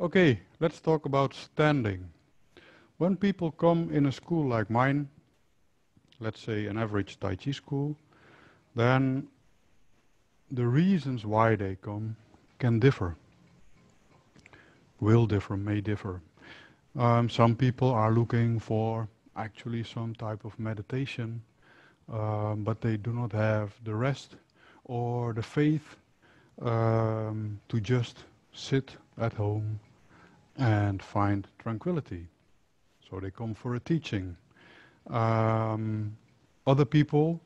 Okay, let's talk about standing. When people come in a school like mine, let's say an average Tai Chi school, then the reasons why they come can differ. Will differ, may differ. Um, some people are looking for actually some type of meditation, um, but they do not have the rest or the faith um, to just sit at home and find tranquility. So they come for a teaching. Um, other people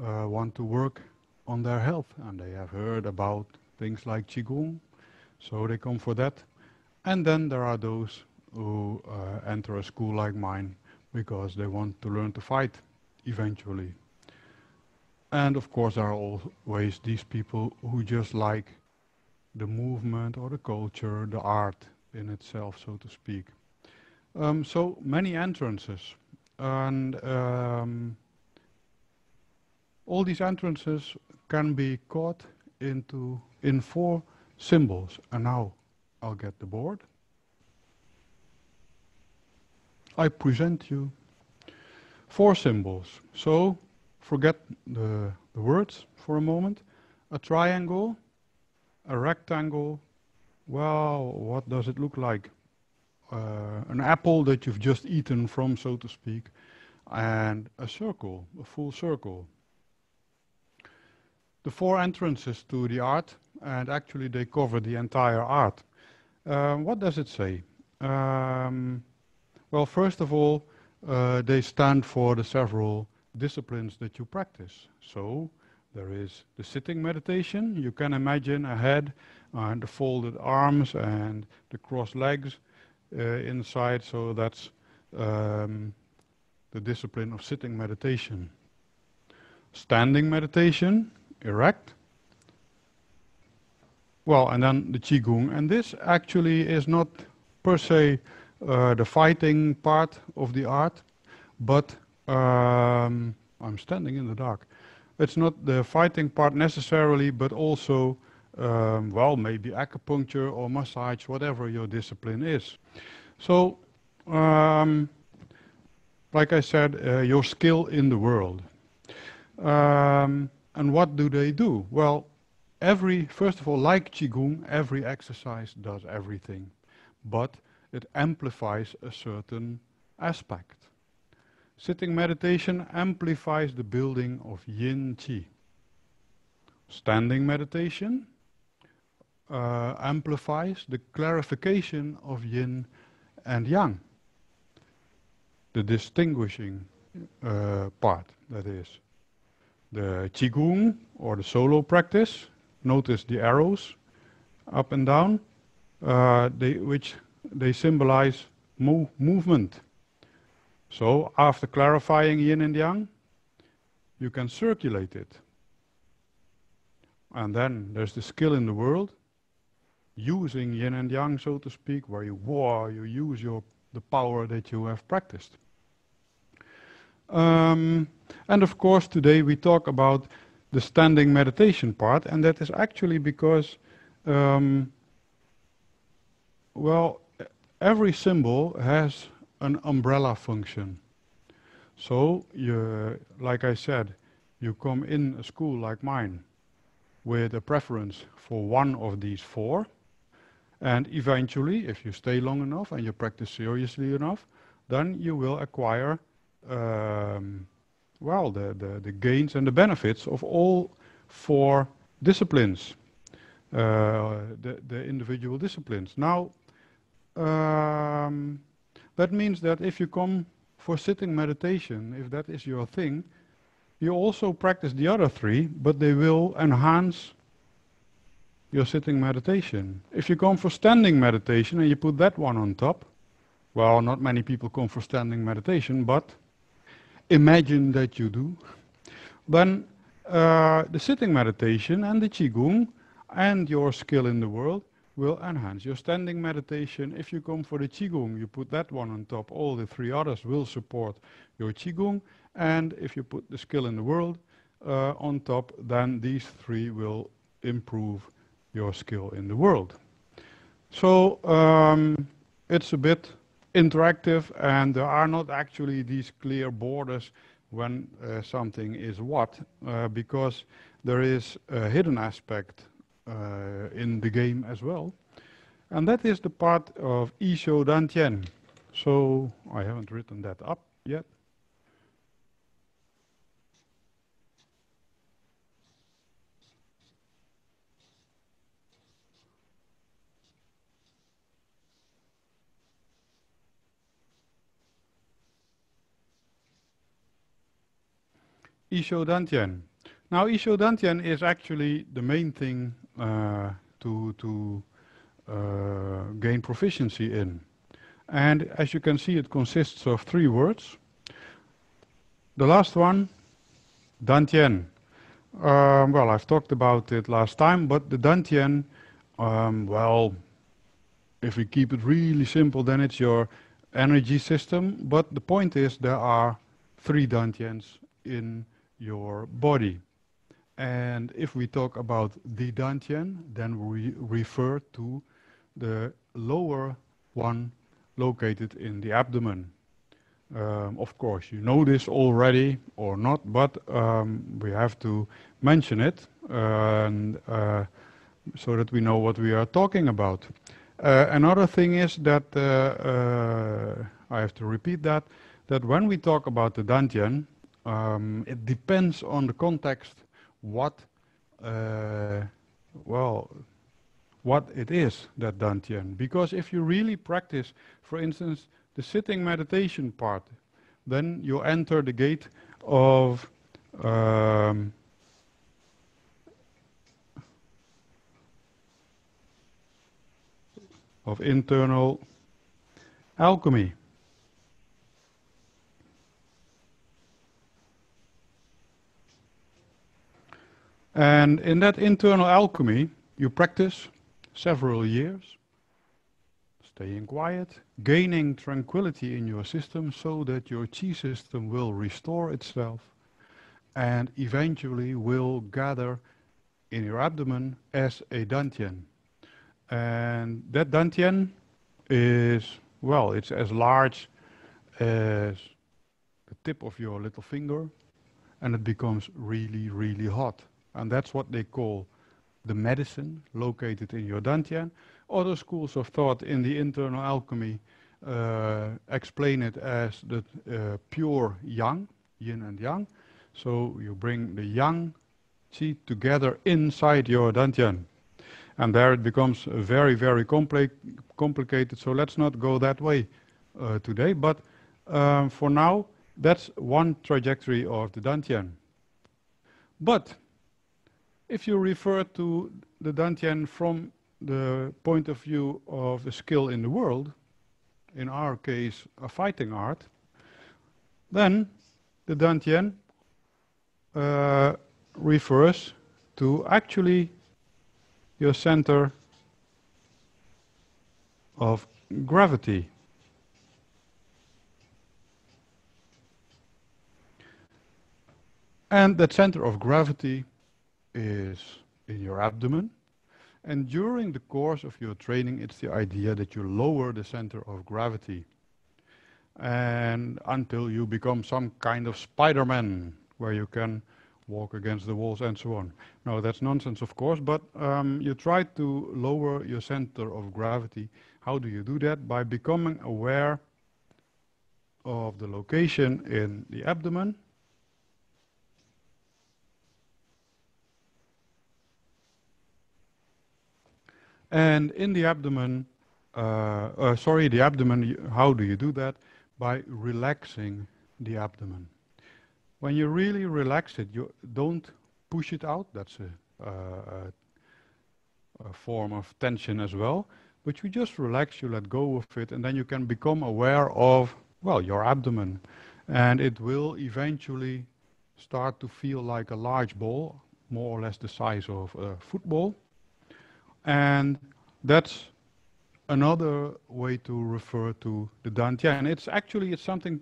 uh, want to work on their health and they have heard about things like Qigong, so they come for that. And then there are those who uh, enter a school like mine because they want to learn to fight eventually. And of course there are always these people who just like the movement or the culture, the art in itself, so to speak. Um, so many entrances. And um, all these entrances can be caught into in four symbols. And now I'll get the board. I present you four symbols. So forget the, the words for a moment. A triangle, a rectangle. Well, what does it look like? Uh, an apple that you've just eaten from, so to speak, and a circle, a full circle. The four entrances to the art, and actually they cover the entire art. Uh, what does it say? Um, well, first of all, uh, they stand for the several disciplines that you practice. So there is the sitting meditation. You can imagine a head and the folded arms and the crossed legs uh, inside. So that's um, the discipline of sitting meditation. Standing meditation, erect. Well, and then the Qigong. And this actually is not per se uh, the fighting part of the art, but um, I'm standing in the dark. It's not the fighting part necessarily, but also, um, well, maybe acupuncture or massage, whatever your discipline is. So, um, like I said, uh, your skill in the world. Um, and what do they do? Well, every, first of all, like Qigong, every exercise does everything. But it amplifies a certain aspect. Sitting meditation amplifies the building of yin qi. Standing meditation uh, amplifies the clarification of yin and yang. The distinguishing uh, part, that is. The Qigong or the solo practice, notice the arrows up and down, uh, they, which they symbolize move, movement. So after clarifying yin and yang, you can circulate it. And then there's the skill in the world, using yin and yang, so to speak, where you war, you use your the power that you have practiced. Um, and of course, today we talk about the standing meditation part, and that is actually because, um, well, every symbol has an umbrella function. So, you, like I said, you come in a school like mine with a preference for one of these four, and eventually, if you stay long enough and you practice seriously enough, then you will acquire, um, well, the, the, the, gains and the benefits of all four disciplines, uh, the, the individual disciplines. Now, um, that means that if you come for sitting meditation, if that is your thing, you also practice the other three, but they will enhance your sitting meditation. If you come for standing meditation and you put that one on top, well, not many people come for standing meditation, but imagine that you do, then uh, the sitting meditation and the Qigong and your skill in the world will enhance your standing meditation. If you come for the Qigong, you put that one on top. All the three others will support your Qigong. And if you put the skill in the world uh, on top, then these three will improve your skill in the world. So um, it's a bit interactive and there are not actually these clear borders when uh, something is what uh, because there is a hidden aspect uh, in the game as well and that is the part of Isho Dantian. So I haven't written that up yet. Isho Dantian. Now Isho Dantian is actually the main thing uh, to, to uh, gain proficiency in. And as you can see, it consists of three words. The last one, Dantian. Um, well, I've talked about it last time, but the Dantian, um, well, if we keep it really simple, then it's your energy system. But the point is there are three Dantians in your body. And if we talk about the Dantian, then we refer to the lower one located in the abdomen. Um, of course, you know this already or not, but um, we have to mention it and, uh, so that we know what we are talking about. Uh, another thing is that, uh, uh I have to repeat that, that when we talk about the Dantian, um, it depends on the context what, uh, well, what it is, that Dantian. Because if you really practice, for instance, the sitting meditation part, then you enter the gate of um, of internal alchemy. And in that internal alchemy, you practice several years, staying quiet, gaining tranquility in your system so that your chi system will restore itself and eventually will gather in your abdomen as a dantian. And that dantian is, well, it's as large as the tip of your little finger and it becomes really, really hot. And that's what they call the medicine located in your dantian. Other schools of thought in the internal alchemy uh, explain it as the uh, pure yang, yin and yang. So you bring the yang qi together inside your dantian. And there it becomes very, very compli complicated. So let's not go that way uh, today. But um, for now, that's one trajectory of the dantian. But if you refer to the Dantian from the point of view of a skill in the world, in our case, a fighting art, then the Dantian uh, refers to actually your center of gravity. And that center of gravity is in your abdomen. And during the course of your training, it's the idea that you lower the center of gravity. And until you become some kind of Spider-Man, where you can walk against the walls and so on. No, that's nonsense, of course, but um, you try to lower your center of gravity. How do you do that? By becoming aware of the location in the abdomen And in the abdomen, uh, uh, sorry, the abdomen, how do you do that? By relaxing the abdomen. When you really relax it, you don't push it out. That's a, a, a form of tension as well. But you just relax, you let go of it, and then you can become aware of, well, your abdomen. And it will eventually start to feel like a large ball, more or less the size of a football. And that's another way to refer to the dantian. It's actually it's something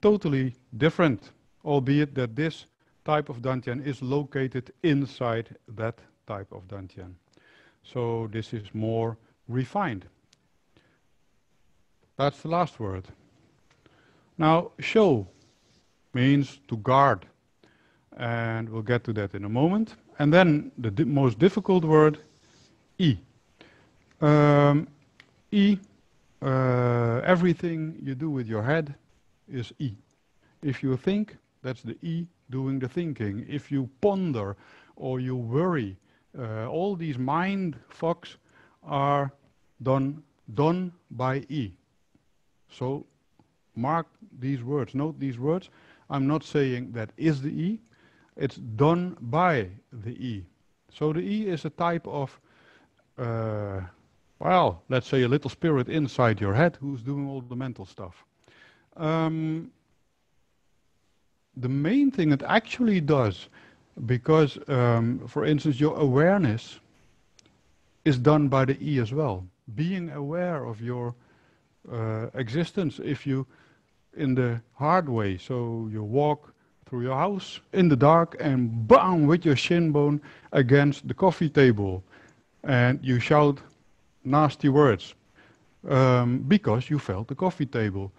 totally different, albeit that this type of dantian is located inside that type of dantian. So this is more refined. That's the last word. Now, show means to guard. And we'll get to that in a moment. And then the di most difficult word, E. Um, e, uh, everything you do with your head is E. If you think, that's the E doing the thinking. If you ponder or you worry, uh, all these mind fucks are done, done by E. So mark these words, note these words. I'm not saying that is the E, it's done by the E. So the E is a type of, uh, well, let's say a little spirit inside your head who's doing all the mental stuff. Um, the main thing it actually does, because, um, for instance, your awareness is done by the E as well. Being aware of your uh, existence, if you, in the hard way, so you walk through your house in the dark and bang with your shin bone against the coffee table and you shout nasty words um, because you felt the coffee table.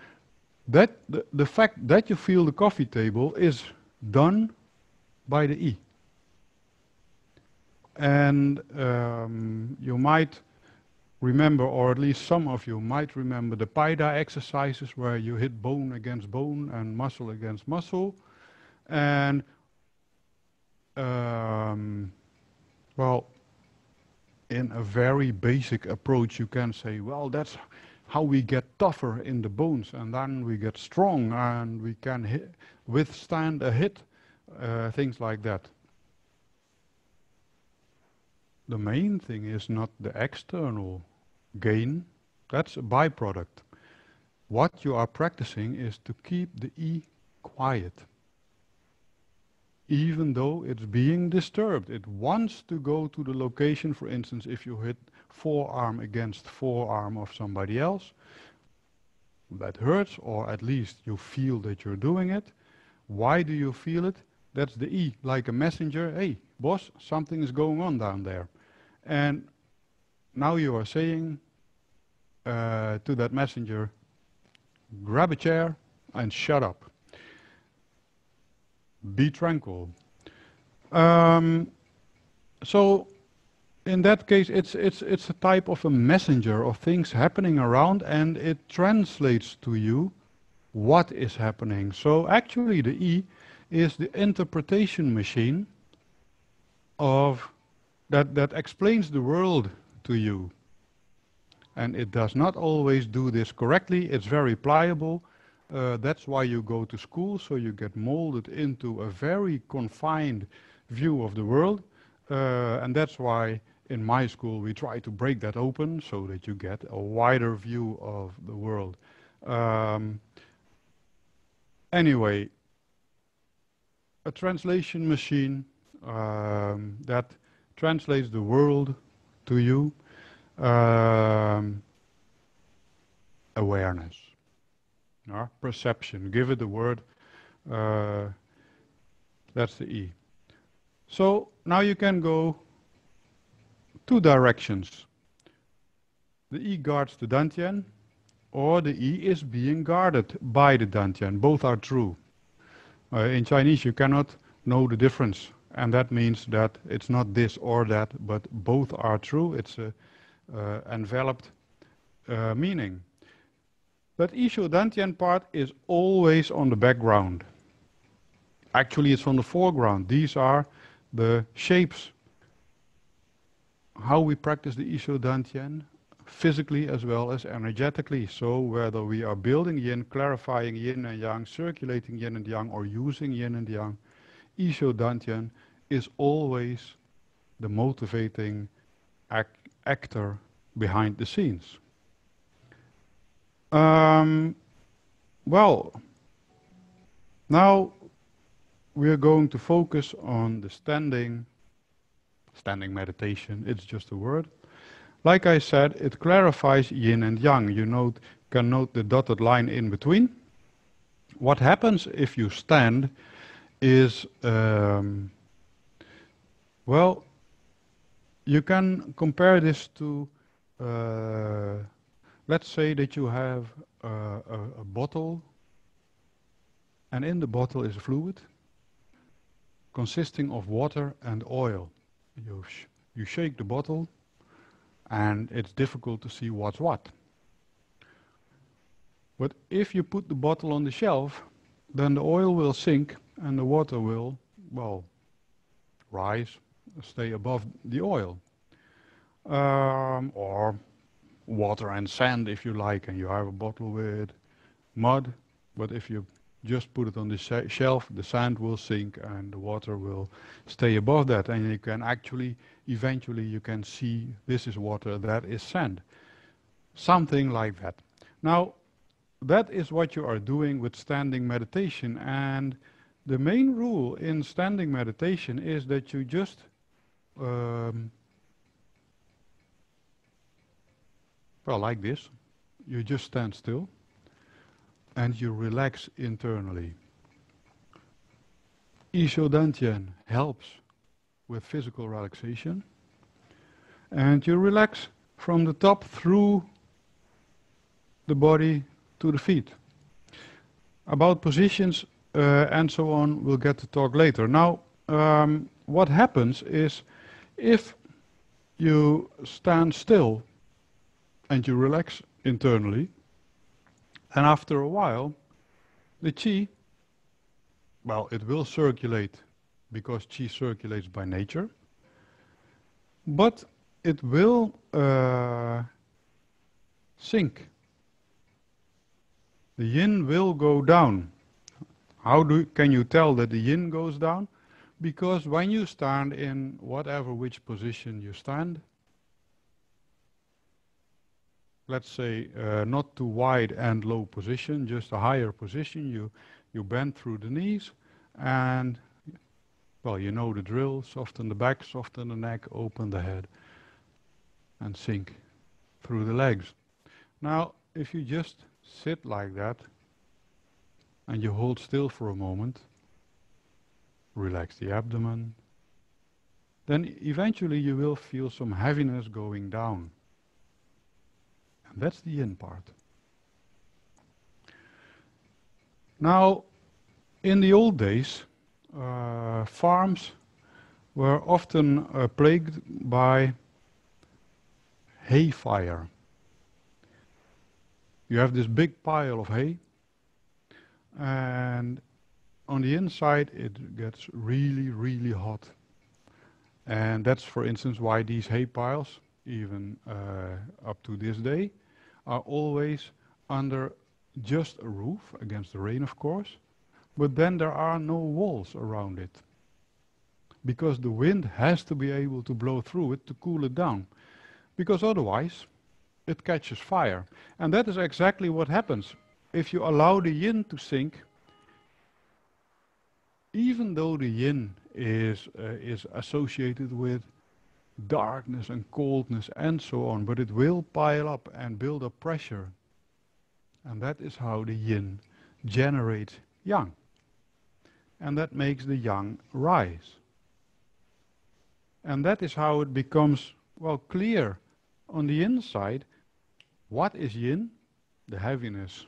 That the, the fact that you feel the coffee table is done by the E. And um, you might remember, or at least some of you might remember the PIDA exercises where you hit bone against bone and muscle against muscle. And, um, well, in a very basic approach, you can say, well, that's how we get tougher in the bones, and then we get strong, and we can hit, withstand a hit, uh, things like that. The main thing is not the external gain, that's a byproduct. What you are practicing is to keep the E quiet even though it's being disturbed. It wants to go to the location, for instance, if you hit forearm against forearm of somebody else, that hurts, or at least you feel that you're doing it. Why do you feel it? That's the E, like a messenger. Hey, boss, something is going on down there. And now you are saying uh, to that messenger, grab a chair and shut up be tranquil. Um, so in that case, it's, it's, it's a type of a messenger of things happening around and it translates to you what is happening. So actually the E is the interpretation machine of that, that explains the world to you. And it does not always do this correctly. It's very pliable. Uh, that's why you go to school, so you get molded into a very confined view of the world. Uh, and that's why in my school we try to break that open so that you get a wider view of the world. Um, anyway, a translation machine um, that translates the world to you. Um, awareness uh, perception. Give it the word. Uh, that's the E. So now you can go two directions. The E guards the Dantian, or the E is being guarded by the Dantian. Both are true. Uh, in Chinese, you cannot know the difference. And that means that it's not this or that, but both are true. It's a uh, enveloped uh, meaning. That Isho Dantian part is always on the background. Actually, it's on the foreground. These are the shapes. How we practice the Isho Dantian, physically as well as energetically. So whether we are building yin, clarifying yin and yang, circulating yin and yang, or using yin and yang, Isho Dantian is always the motivating act actor behind the scenes. Um, well, now we're going to focus on the standing, standing meditation, it's just a word. Like I said, it clarifies yin and yang. You note, can note the dotted line in between. What happens if you stand is, um, well, you can compare this to uh, let's say that you have a, a, a bottle and in the bottle is a fluid consisting of water and oil. You, sh you shake the bottle and it's difficult to see what's what. But if you put the bottle on the shelf, then the oil will sink and the water will, well, rise, stay above the oil. Um, or water and sand if you like, and you have a bottle with mud. But if you just put it on the shelf, the sand will sink and the water will stay above that. And you can actually, eventually, you can see this is water, that is sand. Something like that. Now, that is what you are doing with standing meditation. And the main rule in standing meditation is that you just um, well, like this. You just stand still and you relax internally. Isho Dantian helps with physical relaxation. And you relax from the top through the body to the feet. About positions uh, and so on, we'll get to talk later. Now, um, what happens is if you stand still and you relax internally, and after a while, the chi, well, it will circulate because chi circulates by nature, but it will uh, sink. The yin will go down. How do can you tell that the yin goes down? Because when you stand in whatever which position you stand, let's say, uh, not too wide and low position, just a higher position. You, you bend through the knees and, well, you know the drill, soften the back, soften the neck, open the head and sink through the legs. Now, if you just sit like that and you hold still for a moment, relax the abdomen, then eventually you will feel some heaviness going down. That's the yin part. Now, in the old days, uh, farms were often uh, plagued by hay fire. You have this big pile of hay, and on the inside it gets really, really hot. And that's, for instance, why these hay piles, even uh, up to this day, are always under just a roof against the rain, of course, but then there are no walls around it. Because the wind has to be able to blow through it to cool it down. Because otherwise, it catches fire. And that is exactly what happens. If you allow the yin to sink, even though the yin is, uh, is associated with darkness and coldness and so on, but it will pile up and build up pressure. And that is how the yin generates yang. And that makes the yang rise. And that is how it becomes, well, clear on the inside what is yin, the heaviness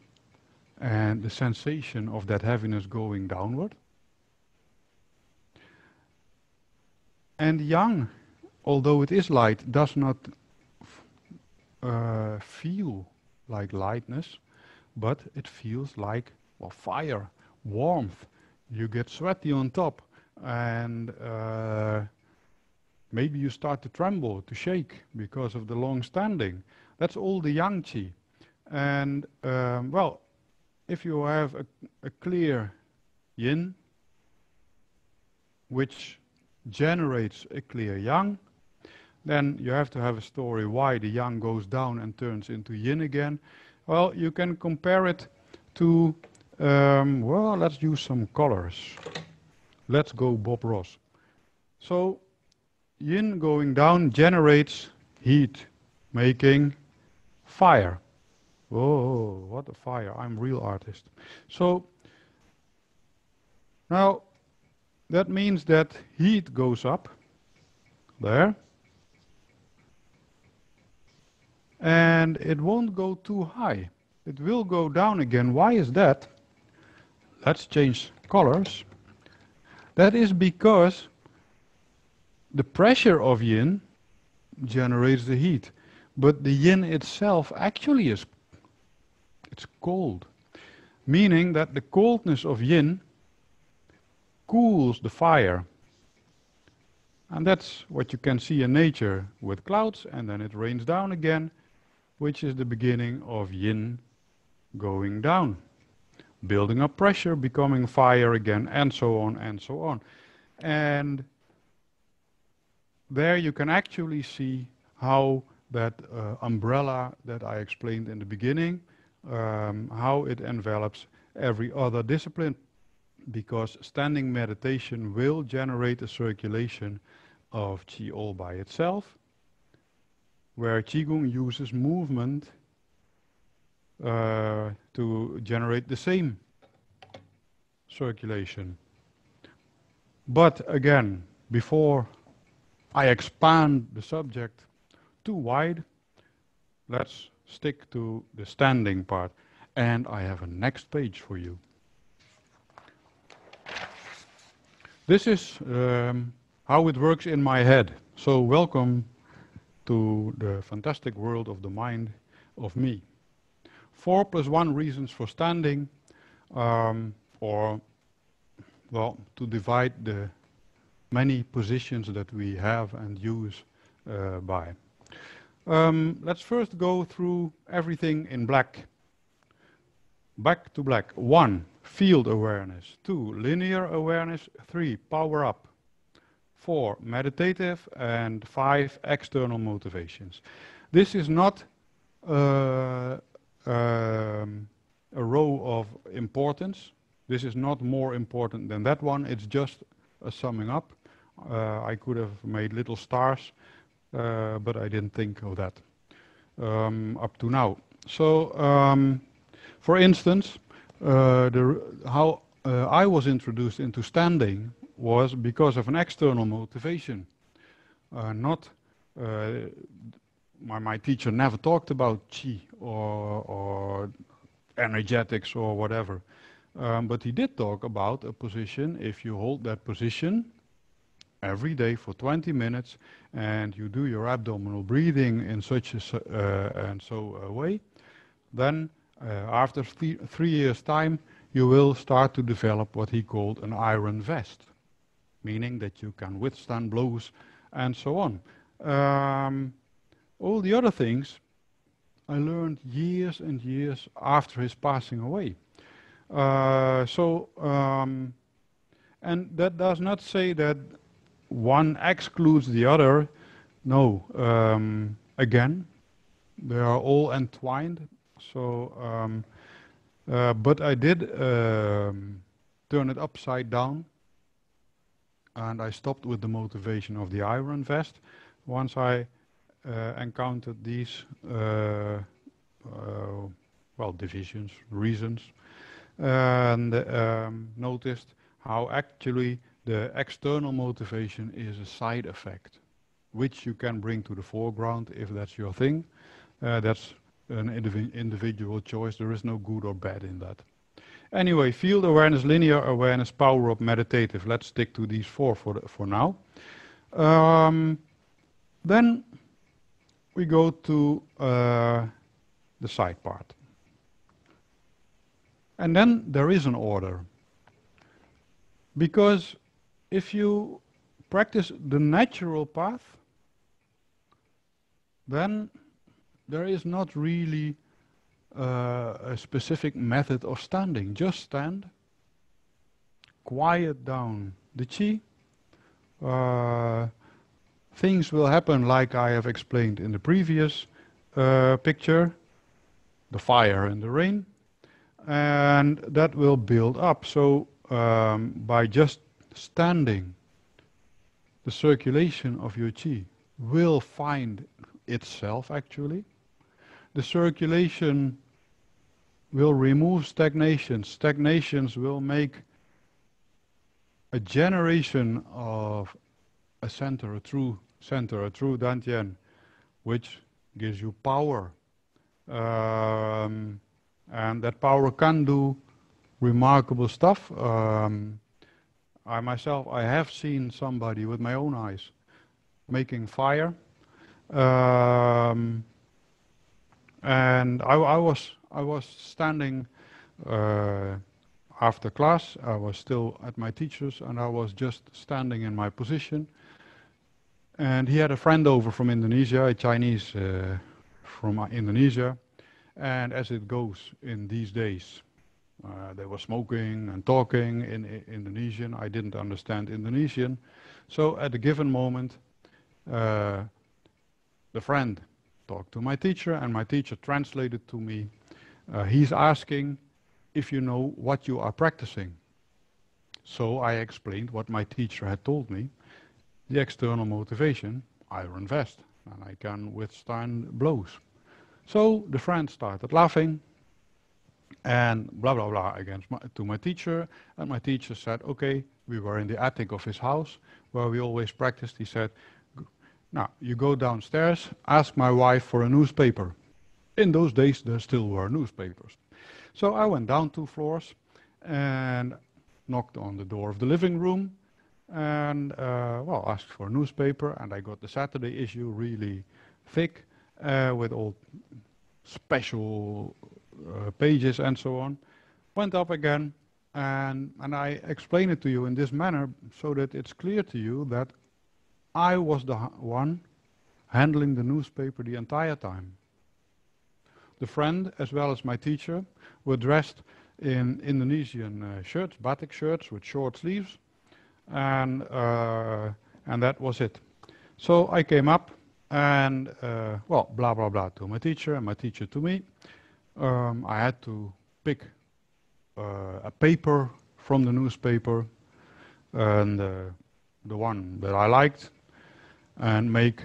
and the sensation of that heaviness going downward. And yang although it is light, does not uh, feel like lightness, but it feels like well, fire, warmth. You get sweaty on top, and uh, maybe you start to tremble, to shake because of the long standing. That's all the yang qi. And um, well, if you have a, a clear yin, which generates a clear yang, then you have to have a story why the yang goes down and turns into yin again. Well, you can compare it to, um, well, let's use some colors. Let's go Bob Ross. So, yin going down generates heat, making fire. Oh, what a fire. I'm real artist. So, now, that means that heat goes up there and it won't go too high. It will go down again. Why is that? Let's change colors. That is because the pressure of yin generates the heat, but the yin itself actually is it's cold, meaning that the coldness of yin cools the fire. And that's what you can see in nature with clouds, and then it rains down again, which is the beginning of yin going down, building up pressure, becoming fire again, and so on and so on. And there you can actually see how that uh, umbrella that I explained in the beginning, um, how it envelops every other discipline because standing meditation will generate a circulation of qi all by itself, where qigong uses movement uh, to generate the same circulation. But again, before I expand the subject too wide, let's stick to the standing part. And I have a next page for you. This is um, how it works in my head. So welcome to the fantastic world of the mind of me. Four plus one reasons for standing, um, or, well, to divide the many positions that we have and use uh, by. Um, let's first go through everything in black. Back to black. One, field awareness. Two, linear awareness. Three, power up. Four, meditative. And five, external motivations. This is not uh, um, a row of importance. This is not more important than that one. It's just a summing up. Uh, I could have made little stars, uh, but I didn't think of that um, up to now. So, um, for instance, uh, the, how uh, I was introduced into standing was because of an external motivation. Uh, not, uh, my, my teacher never talked about chi or, or energetics or whatever. Um, but he did talk about a position, if you hold that position every day for 20 minutes and you do your abdominal breathing in such a uh, and so a way, then uh, after th three years time, you will start to develop what he called an iron vest, meaning that you can withstand blows and so on. Um, all the other things I learned years and years after his passing away. Uh, so, um, and that does not say that one excludes the other. No, um, again, they are all entwined. So, um, uh, but I did um, turn it upside down and I stopped with the motivation of the iron vest once I uh, encountered these, uh, uh well, divisions, reasons, and um, noticed how actually the external motivation is a side effect, which you can bring to the foreground if that's your thing. Uh, that's an indiv individual choice. There is no good or bad in that. Anyway, field awareness, linear awareness, power up, meditative. Let's stick to these four for, the, for now. Um, then we go to uh, the side part. And then there is an order. Because if you practice the natural path, then there is not really uh, a specific method of standing. Just stand, quiet down the chi. Uh, things will happen like I have explained in the previous uh, picture, the fire and the rain, and that will build up. So um, by just standing, the circulation of your chi will find itself actually. The circulation will remove stagnation. Stagnations will make a generation of a center, a true center, a true Dantian, which gives you power. Um, and that power can do remarkable stuff. Um, I myself, I have seen somebody with my own eyes making fire. Um, and I, I, was I was standing uh, after class. I was still at my teacher's, and I was just standing in my position. And he had a friend over from Indonesia, a Chinese uh, from Indonesia. And as it goes in these days, uh, they were smoking and talking in, in, Indonesian. I didn't understand Indonesian. So at a given moment, uh, the friend talked to my teacher, and my teacher translated to me. Uh, he's asking if you know what you are practicing. So I explained what my teacher had told me. The external motivation, iron vest, and I can withstand blows. So the friend started laughing and blah, blah, blah against my, to my teacher. And my teacher said, okay, we were in the attic of his house where we always practiced. He said, now you go downstairs, ask my wife for a newspaper. In those days, there still were newspapers. So I went down two floors and knocked on the door of the living room and, uh, well, asked for a newspaper. And I got the Saturday issue really thick uh, with all special uh, pages and so on. Went up again, and, and I explain it to you in this manner so that it's clear to you that I was the one handling the newspaper the entire time. The friend, as well as my teacher, were dressed in Indonesian uh, shirts, batik shirts with short sleeves, and, uh, and that was it. So I came up and, uh, well, blah, blah, blah to my teacher and my teacher to me. Um, I had to pick uh, a paper from the newspaper and uh, the one that I liked and make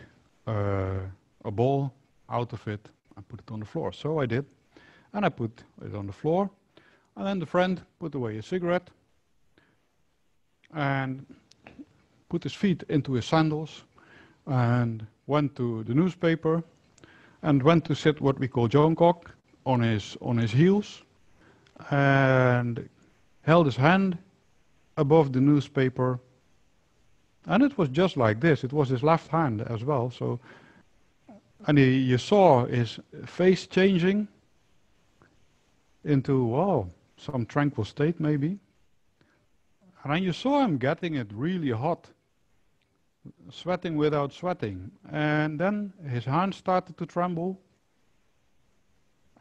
uh, a ball out of it and put it on the floor. So I did. And I put it on the floor. And then the friend put away a cigarette and put his feet into his sandals and went to the newspaper and went to sit what we call jongkok on his on his heels and held his hand above the newspaper and it was just like this it was his left hand as well so and he, you saw his face changing into wow some tranquil state maybe and then you saw him getting it really hot sweating without sweating. And then his hands started to tremble.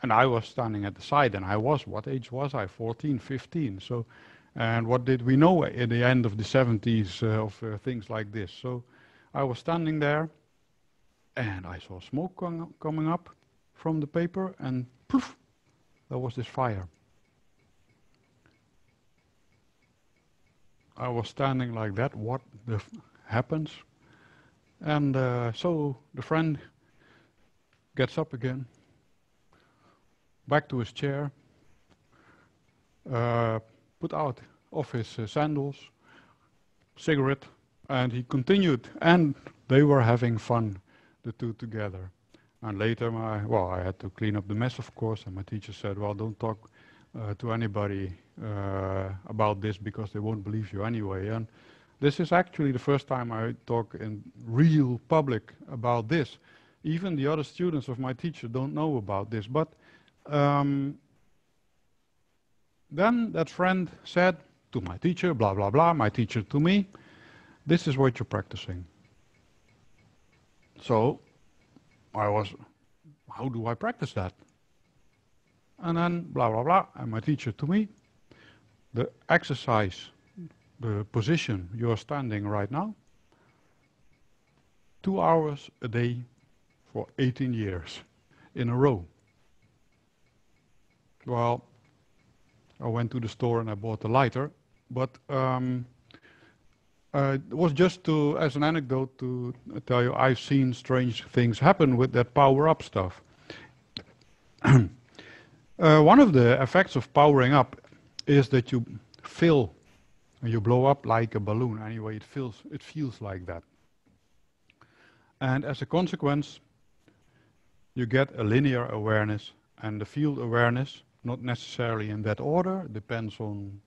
And I was standing at the side, and I was, what age was I? 14, 15. So, and what did we know at the end of the 70s uh, of uh, things like this? So I was standing there, and I saw smoke com coming up from the paper, and poof, there was this fire. I was standing like that. What the happens. And uh, so the friend gets up again, back to his chair, uh, put out of his uh, sandals, cigarette, and he continued. And they were having fun, the two together. And later, my, well, I had to clean up the mess, of course, and my teacher said, well, don't talk uh, to anybody uh, about this because they won't believe you anyway. And this is actually the first time I talk in real public about this. Even the other students of my teacher don't know about this. But um, then that friend said to my teacher, blah, blah, blah, my teacher to me, this is what you're practicing. So I was, how do I practice that? And then blah, blah, blah, and my teacher to me, the exercise the position you're standing right now, two hours a day for 18 years in a row. Well, I went to the store and I bought a lighter, but um, uh, it was just to, as an anecdote to tell you, I've seen strange things happen with that power up stuff. uh, one of the effects of powering up is that you fill you blow up like a balloon. Anyway, it feels, it feels like that. And as a consequence, you get a linear awareness and the field awareness, not necessarily in that order, depends on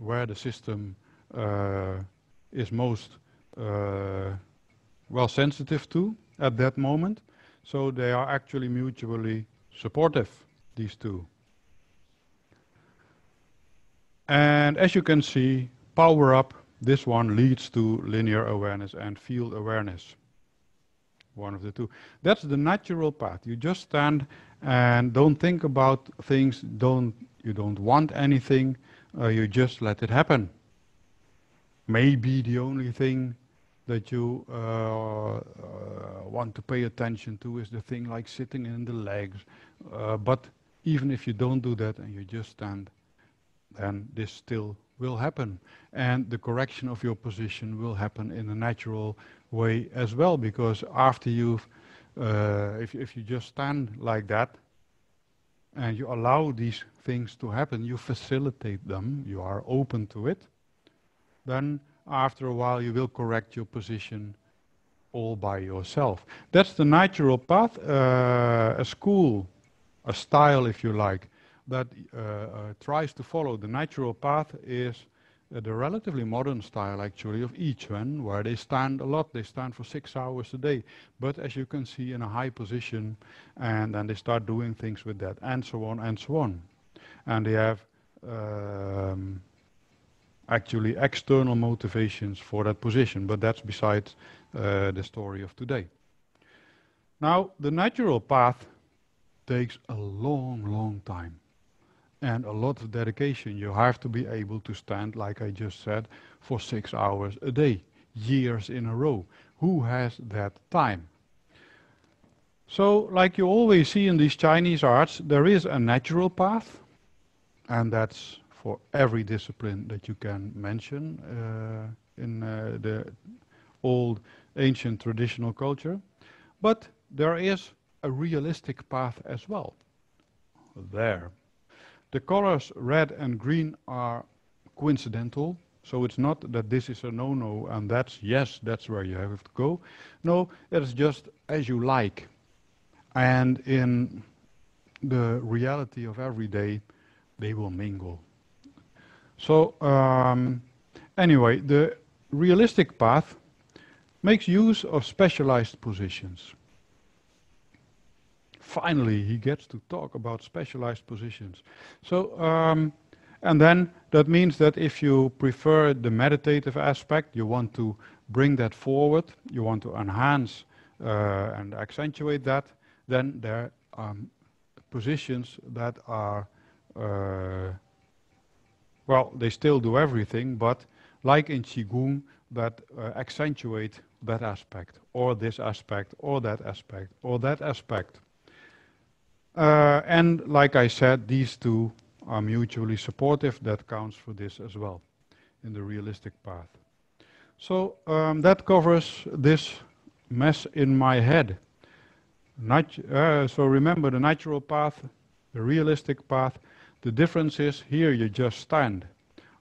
where the system uh, is most uh, well sensitive to at that moment. So they are actually mutually supportive, these two. And as you can see, power up, this one leads to linear awareness and field awareness. One of the two. That's the natural path. You just stand and don't think about things, don't, you don't want anything, uh, you just let it happen. Maybe the only thing that you uh, uh, want to pay attention to is the thing like sitting in the legs. Uh, but even if you don't do that and you just stand, then this still will happen. And the correction of your position will happen in a natural way as well, because after you've, uh, if, if you just stand like that, and you allow these things to happen, you facilitate them, you are open to it, then after a while you will correct your position all by yourself. That's the natural path, uh, a school, a style if you like, that uh, uh, tries to follow the natural path is uh, the relatively modern style actually of I Chuen, where they stand a lot, they stand for six hours a day, but as you can see in a high position, and then they start doing things with that, and so on and so on. And they have um, actually external motivations for that position, but that's besides uh, the story of today. Now, the natural path takes a long, long time and a lot of dedication. You have to be able to stand, like I just said, for six hours a day, years in a row. Who has that time? So, like you always see in these Chinese arts, there is a natural path, and that's for every discipline that you can mention uh, in uh, the old, ancient, traditional culture. But there is a realistic path as well. There. The colors red and green are coincidental. So it's not that this is a no-no and that's yes, that's where you have to go. No, it's just as you like. And in the reality of every day, they will mingle. So um, anyway, the realistic path makes use of specialized positions finally he gets to talk about specialized positions. So, um, and then that means that if you prefer the meditative aspect, you want to bring that forward, you want to enhance uh, and accentuate that, then there are positions that are, uh, well, they still do everything, but like in Qigong, that uh, accentuate that aspect, or this aspect, or that aspect, or that aspect. Uh, and like I said, these two are mutually supportive. That counts for this as well in the realistic path. So um, that covers this mess in my head. Nat uh, so remember the natural path, the realistic path. The difference is here you just stand.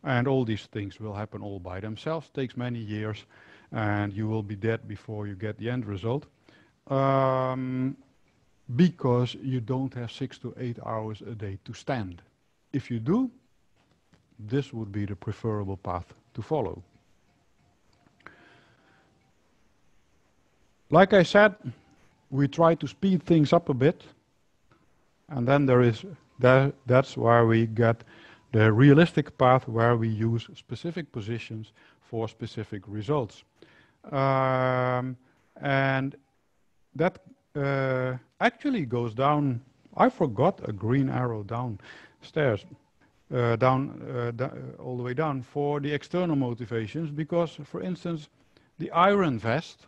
And all these things will happen all by themselves. Takes many years and you will be dead before you get the end result. Um, because you don't have six to eight hours a day to stand. If you do, this would be the preferable path to follow. Like I said, we try to speed things up a bit, and then there is that, that's where we get the realistic path where we use specific positions for specific results. Um, and that uh, actually goes down. I forgot a green arrow downstairs, uh, down uh, uh, all the way down for the external motivations. Because, for instance, the iron vest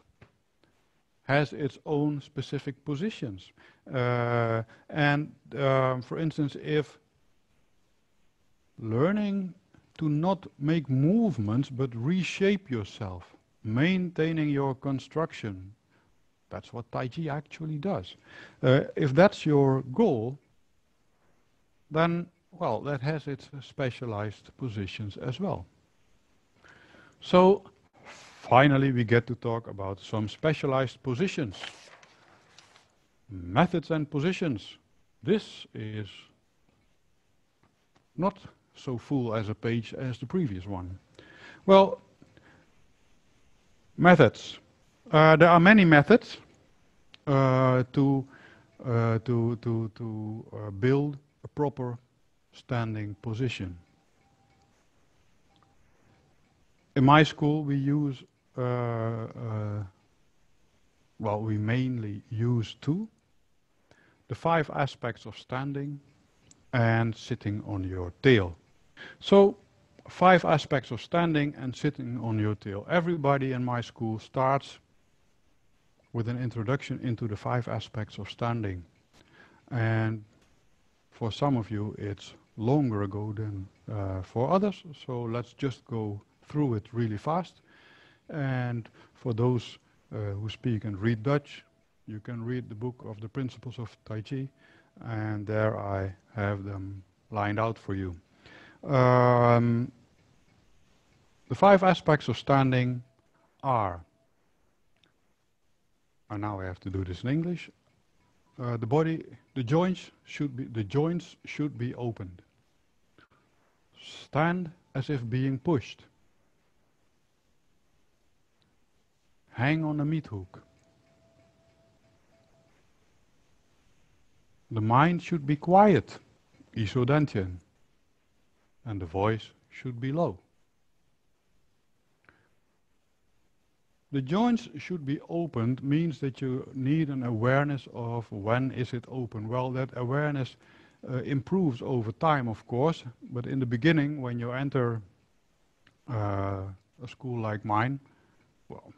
has its own specific positions. Uh, and um, for instance, if learning to not make movements but reshape yourself, maintaining your construction, that's what Tai Chi actually does. Uh, if that's your goal, then, well, that has its specialized positions as well. So, finally, we get to talk about some specialized positions. Methods and positions. This is not so full as a page as the previous one. Well, methods. Uh, there are many methods uh, to, uh, to, to, to uh, build a proper standing position. In my school, we use, uh, uh, well, we mainly use two. The five aspects of standing and sitting on your tail. So, five aspects of standing and sitting on your tail. Everybody in my school starts with an introduction into the five aspects of standing. And for some of you, it's longer ago than uh, for others. So let's just go through it really fast. And for those uh, who speak and read Dutch, you can read the book of the principles of Tai Chi, and there I have them lined out for you. Um, the five aspects of standing are, and now I have to do this in English. Uh, the body, the joints should be, the joints should be opened. Stand as if being pushed. Hang on a meat hook. The mind should be quiet, Isho Dantian, and the voice should be low. The joints should be opened means that you need an awareness of when is it open. Well, that awareness uh, improves over time, of course, but in the beginning, when you enter uh, a school like mine, well,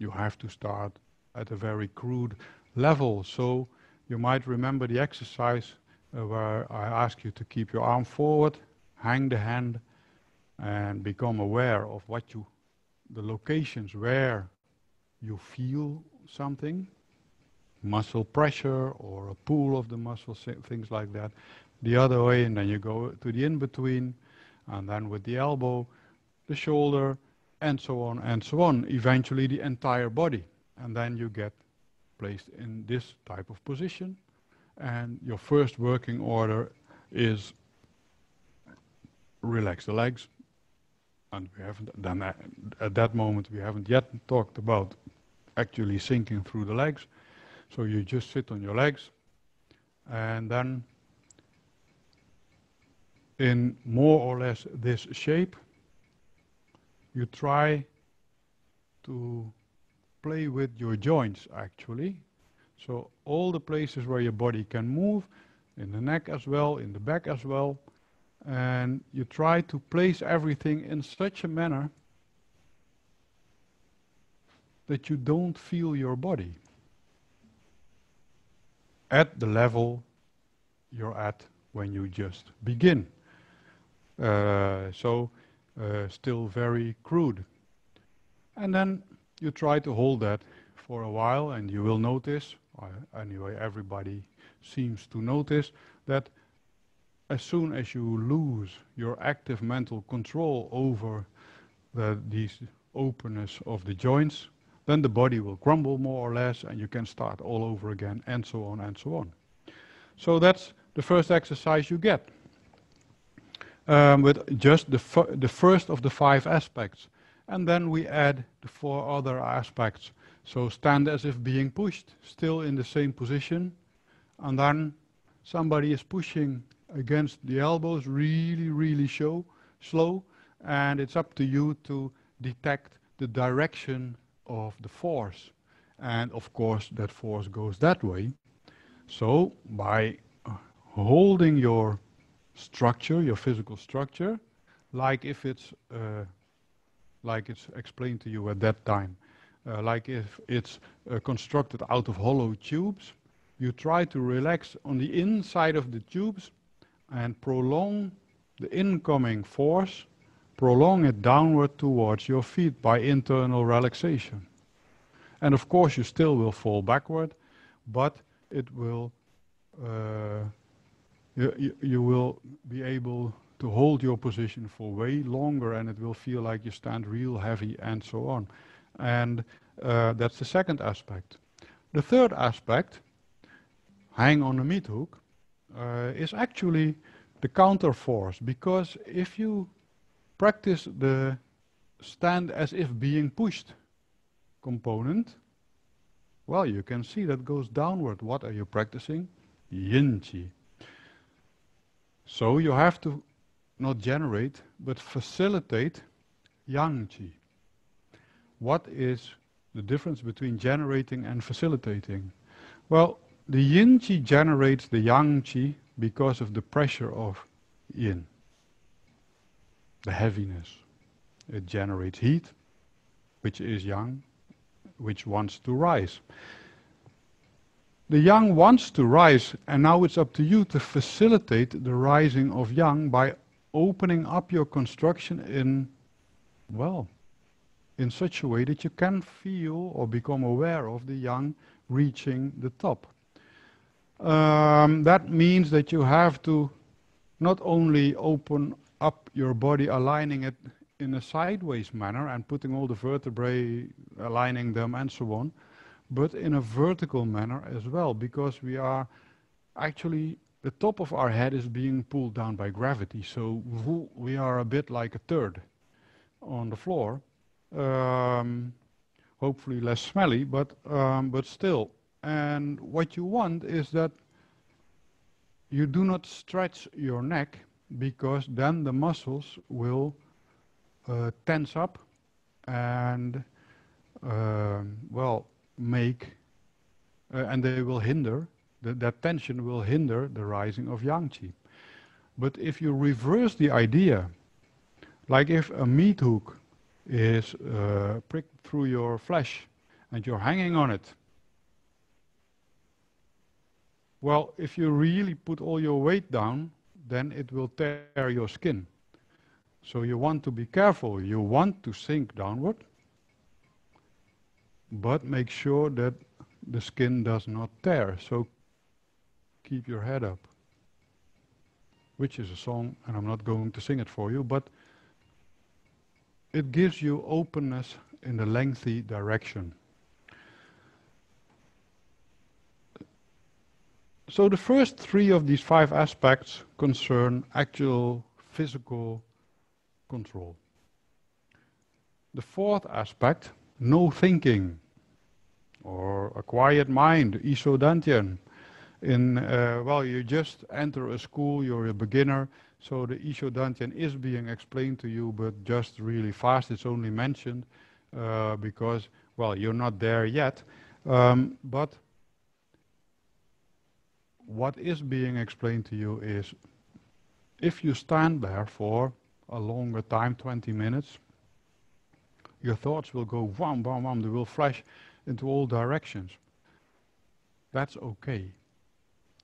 you have to start at a very crude level. So you might remember the exercise uh, where I ask you to keep your arm forward, hang the hand, and become aware of what you, the locations where you feel something, muscle pressure or a pull of the muscle, things like that. The other way, and then you go to the in-between, and then with the elbow, the shoulder, and so on and so on. Eventually the entire body. And then you get placed in this type of position. And your first working order is relax the legs. And we haven't done that. At that moment, we haven't yet talked about actually sinking through the legs. So you just sit on your legs. And then in more or less this shape, you try to play with your joints actually. So all the places where your body can move, in the neck as well, in the back as well, and you try to place everything in such a manner that you don't feel your body at the level you're at when you just begin. Uh, so uh, still very crude. And then you try to hold that for a while and you will notice, anyway everybody seems to notice, that as soon as you lose your active mental control over the, these openness of the joints, then the body will crumble more or less and you can start all over again and so on and so on. So that's the first exercise you get um, with just the, the first of the five aspects. And then we add the four other aspects. So stand as if being pushed, still in the same position. And then somebody is pushing against the elbows, really, really show, slow. And it's up to you to detect the direction of the force. And of course, that force goes that way. So by holding your structure, your physical structure, like if it's uh, like it's explained to you at that time, uh, like if it's uh, constructed out of hollow tubes, you try to relax on the inside of the tubes and prolong the incoming force, prolong it downward towards your feet by internal relaxation. And of course you still will fall backward, but it will uh, you, you, will be able to hold your position for way longer and it will feel like you stand real heavy and so on. And uh, that's the second aspect. The third aspect hang on a meat hook uh, is actually the counter force because if you practice the stand as if being pushed component, well, you can see that goes downward. What are you practicing? Yin Qi. So you have to not generate, but facilitate Yang Qi. What is the difference between generating and facilitating? Well, the Yin Qi generates the Yang Qi because of the pressure of Yin, the heaviness. It generates heat, which is Yang, which wants to rise. The Yang wants to rise, and now it's up to you to facilitate the rising of Yang by opening up your construction in, well, in such a way that you can feel or become aware of the Yang reaching the top. Um, that means that you have to not only open up your body, aligning it in a sideways manner and putting all the vertebrae, aligning them and so on, but in a vertical manner as well, because we are actually, the top of our head is being pulled down by gravity, so we are a bit like a turd on the floor. Um, hopefully less smelly, but, um, but still, and what you want is that you do not stretch your neck because then the muscles will uh, tense up and, uh, well, make, uh, and they will hinder, the, that tension will hinder the rising of Yang Qi. But if you reverse the idea, like if a meat hook is uh, pricked through your flesh and you're hanging on it, well, if you really put all your weight down, then it will tear your skin. So you want to be careful. You want to sink downward, but make sure that the skin does not tear. So keep your head up, which is a song, and I'm not going to sing it for you, but it gives you openness in the lengthy direction. So the first three of these five aspects concern actual physical control. The fourth aspect, no thinking, or a quiet mind, Isho Dantian. In, uh, well, you just enter a school, you're a beginner, so the Isho Dantian is being explained to you, but just really fast, it's only mentioned, uh, because, well, you're not there yet. Um, but what is being explained to you is if you stand there for a longer time, 20 minutes, your thoughts will go wham, wham, wham, they will flash into all directions. That's okay.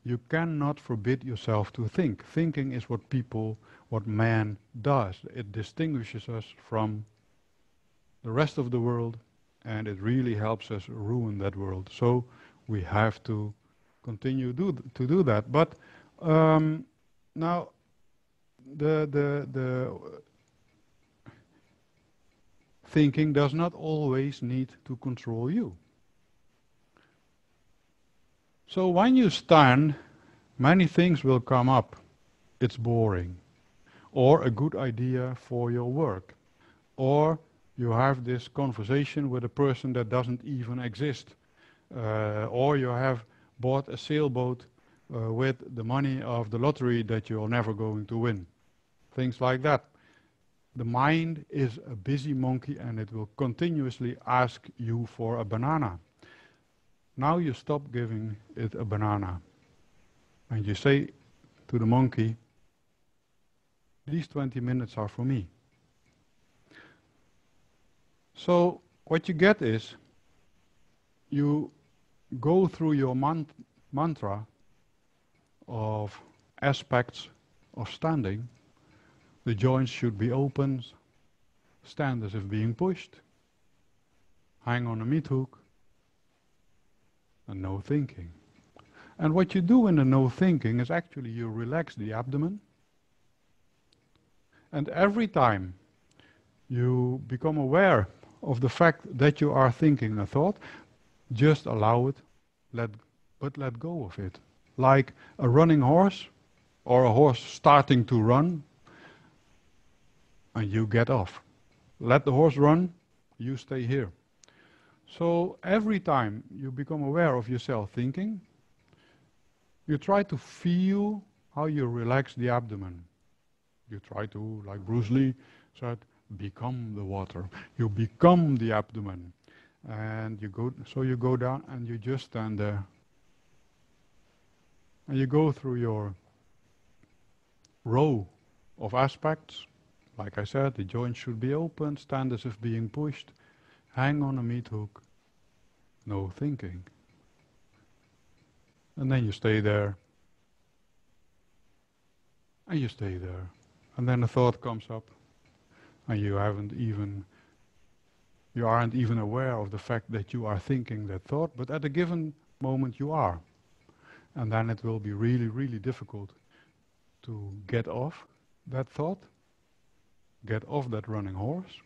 You cannot forbid yourself to think. Thinking is what people, what man does. It distinguishes us from the rest of the world and it really helps us ruin that world. So we have to continue do to do that. But um, now, the the the thinking does not always need to control you. So when you stand, many things will come up. It's boring, or a good idea for your work, or you have this conversation with a person that doesn't even exist, uh, or you have bought a sailboat uh, with the money of the lottery that you're never going to win. Things like that. The mind is a busy monkey and it will continuously ask you for a banana. Now you stop giving it a banana. And you say to the monkey, these 20 minutes are for me. So what you get is you go through your mant mantra of aspects of standing, the joints should be open, stand as if being pushed, hang on a meat hook, and no thinking. And what you do in the no thinking is actually you relax the abdomen, and every time you become aware of the fact that you are thinking a thought, just allow it, let, but let go of it. like a running horse or a horse starting to run and you get off. Let the horse run, you stay here. So every time you become aware of yourself thinking, you try to feel how you relax the abdomen. You try to, like Bruce Lee said, become the water. You become the abdomen. And you go, so you go down and you just stand there. And you go through your row of aspects. Like I said, the joints should be open, stand as if being pushed, hang on a meat hook, no thinking. And then you stay there. And you stay there. And then a thought comes up. And you haven't even, you aren't even aware of the fact that you are thinking that thought, but at a given moment you are. And then it will be really, really difficult to get off that thought, get off that running horse,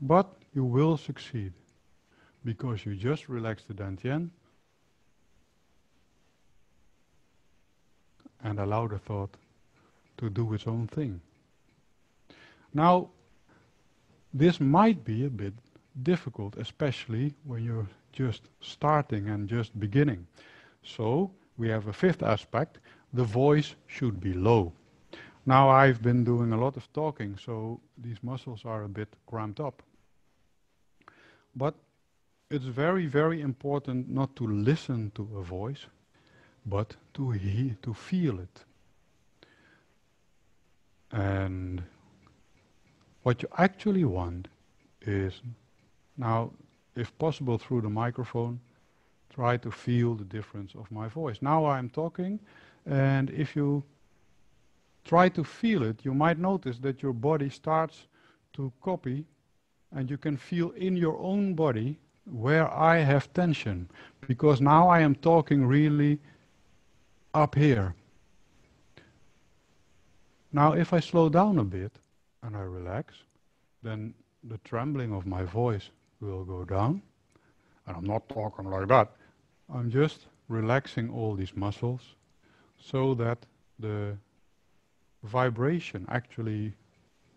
but you will succeed because you just relax the dantian and allow the thought to do its own thing. Now, this might be a bit difficult, especially when you're just starting and just beginning. So, we have a fifth aspect, the voice should be low. Now I've been doing a lot of talking, so these muscles are a bit cramped up. But it's very, very important not to listen to a voice, but to hear, to feel it. And what you actually want is now, if possible through the microphone, try to feel the difference of my voice. Now I'm talking, and if you try to feel it, you might notice that your body starts to copy, and you can feel in your own body where I have tension, because now I am talking really up here. Now, if I slow down a bit and I relax, then the trembling of my voice will go down. And I'm not talking like that. I'm just relaxing all these muscles so that the vibration actually,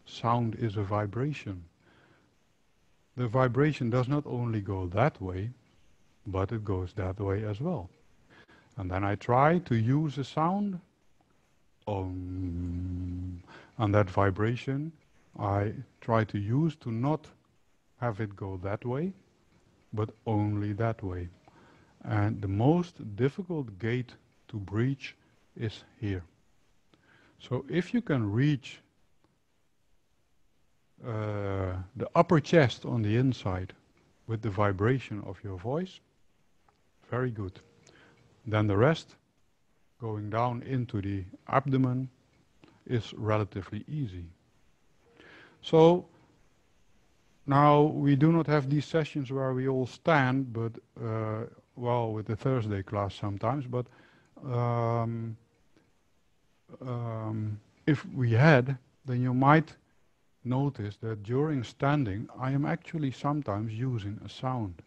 sound is a vibration. The vibration does not only go that way, but it goes that way as well. And then I try to use a sound, um, and that vibration I try to use to not have it go that way, but only that way. And the most difficult gate to breach is here. So if you can reach uh, the upper chest on the inside with the vibration of your voice, very good. Then the rest, going down into the abdomen, is relatively easy. So now we do not have these sessions where we all stand, but uh, well, with the Thursday class sometimes, but um, um, if we had, then you might notice that during standing, I am actually sometimes using a sound.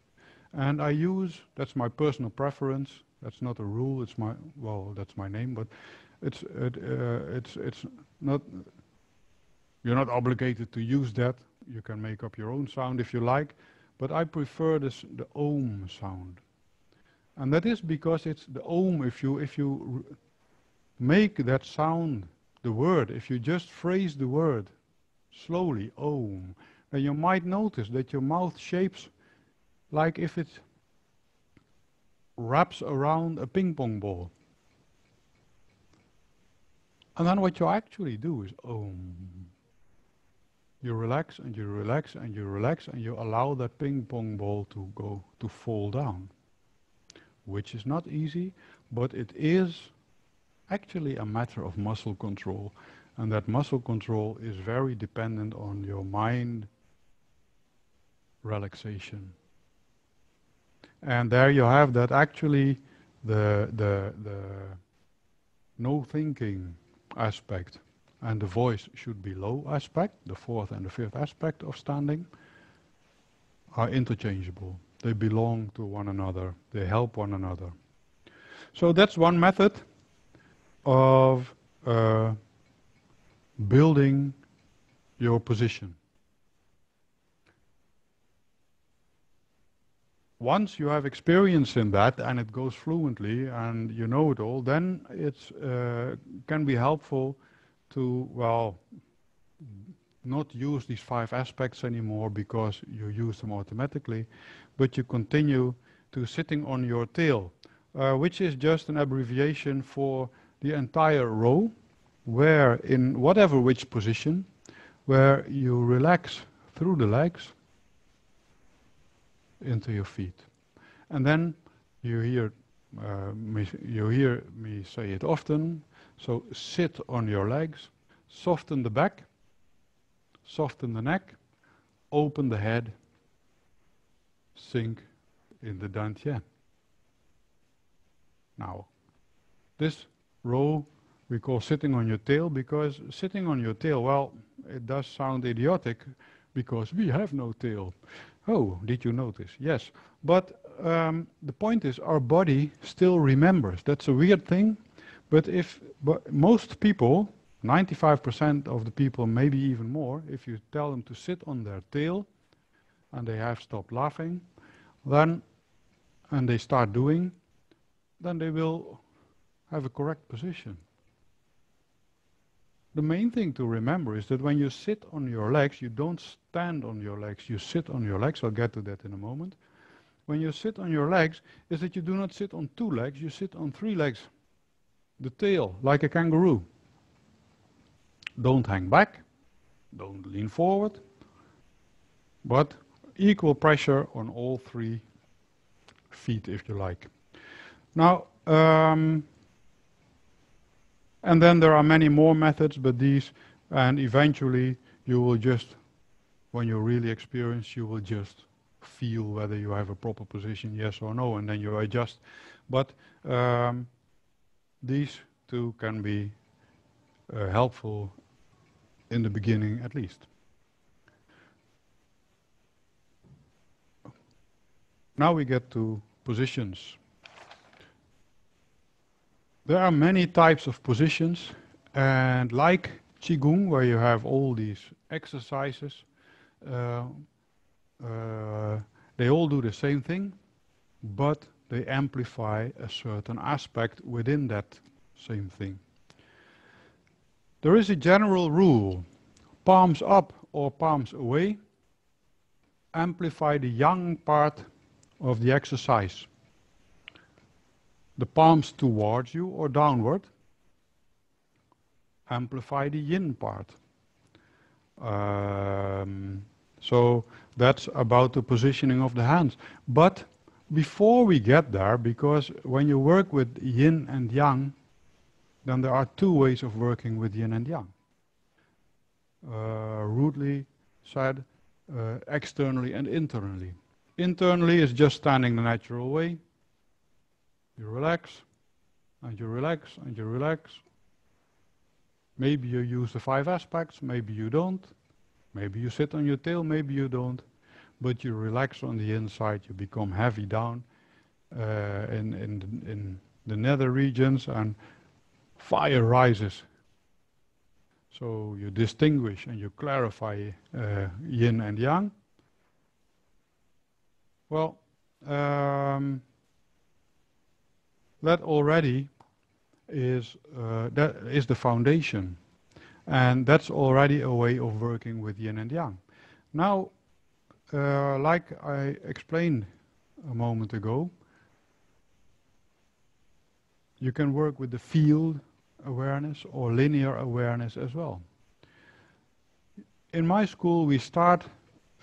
And I use, that's my personal preference, that's not a rule, it's my, well, that's my name, but it's, it, uh, it's, it's not, you're not obligated to use that. You can make up your own sound if you like, but I prefer this, the om sound. And that is because it's the om, if you, if you make that sound, the word, if you just phrase the word slowly, oh. om, then you might notice that your mouth shapes like if it wraps around a ping pong ball. And then what you actually do is om. You relax and you relax and you relax and you allow that ping pong ball to go to fall down which is not easy, but it is actually a matter of muscle control. And that muscle control is very dependent on your mind relaxation. And there you have that actually the, the, the no thinking aspect and the voice should be low aspect, the fourth and the fifth aspect of standing, are interchangeable. They belong to one another. They help one another. So that's one method of uh, building your position. Once you have experience in that and it goes fluently and you know it all, then it uh, can be helpful to, well, not use these five aspects anymore because you use them automatically, but you continue to sitting on your tail, uh, which is just an abbreviation for the entire row, where in whatever which position, where you relax through the legs into your feet. And then you hear, uh, me, you hear me say it often, so sit on your legs, soften the back, soften the neck, open the head, sink in the dantian. Now, this row we call sitting on your tail because sitting on your tail, well, it does sound idiotic because we have no tail. Oh, did you notice? Yes. But um, the point is our body still remembers. That's a weird thing. But if but most people, 95% of the people, maybe even more, if you tell them to sit on their tail and they have stopped laughing, then and they start doing, then they will have a correct position. The main thing to remember is that when you sit on your legs, you don't stand on your legs, you sit on your legs. I'll get to that in a moment. When you sit on your legs, is that you do not sit on two legs, you sit on three legs. The tail, like a kangaroo. Don't hang back, don't lean forward, but equal pressure on all three feet, if you like. Now, um, and then there are many more methods, but these, and eventually you will just, when you really experience, you will just feel whether you have a proper position, yes or no, and then you adjust. But um, these two can be uh, helpful in the beginning at least. Now we get to positions. There are many types of positions and like Qigong where you have all these exercises, uh, uh, they all do the same thing, but they amplify a certain aspect within that same thing. There is a general rule, palms up or palms away, amplify the yang part of the exercise. The palms towards you or downward amplify the yin part. Um, so that's about the positioning of the hands. But before we get there, because when you work with yin and yang, then there are two ways of working with yin and yang. Uh, rudely said, uh, externally and internally. Internally is just standing the natural way. You relax, and you relax, and you relax. Maybe you use the five aspects, maybe you don't. Maybe you sit on your tail, maybe you don't. But you relax on the inside, you become heavy down uh, in, in, in the nether regions, and fire rises. So you distinguish and you clarify uh, yin and yang. Well, um, that already is uh, that is the foundation, and that's already a way of working with yin and yang. Now, uh, like I explained a moment ago, you can work with the field awareness or linear awareness as well. In my school, we start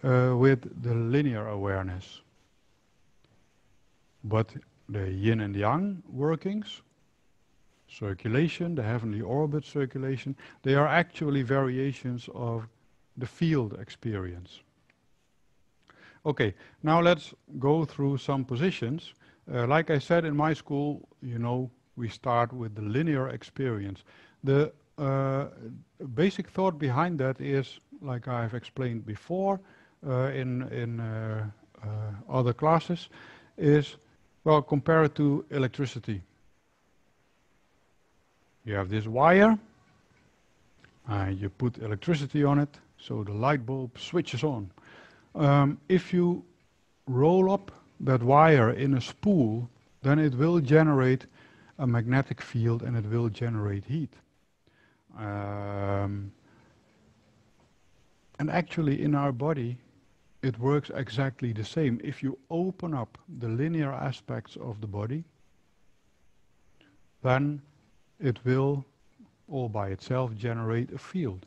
uh, with the linear awareness. But the yin and yang workings, circulation, the heavenly orbit circulation, they are actually variations of the field experience. Okay, now let's go through some positions. Uh, like I said in my school, you know, we start with the linear experience. The uh, basic thought behind that is, like I've explained before uh, in, in uh, uh, other classes, is well, compare it to electricity. You have this wire, and you put electricity on it, so the light bulb switches on. Um, if you roll up that wire in a spool, then it will generate a magnetic field and it will generate heat. Um, and actually in our body, it works exactly the same. If you open up the linear aspects of the body, then it will all by itself generate a field.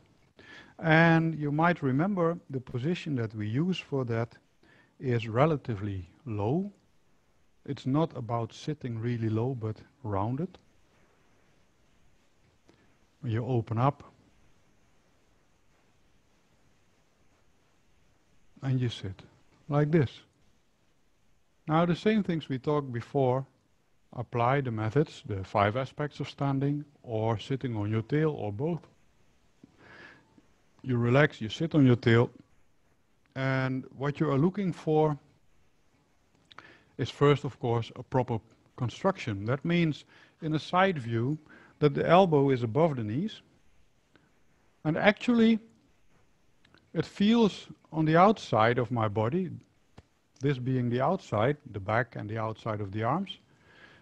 And you might remember the position that we use for that is relatively low. It's not about sitting really low, but rounded. You open up, and you sit like this. Now the same things we talked before apply the methods, the five aspects of standing or sitting on your tail or both. You relax, you sit on your tail and what you are looking for is first of course a proper construction. That means in a side view that the elbow is above the knees and actually it feels on the outside of my body, this being the outside, the back and the outside of the arms,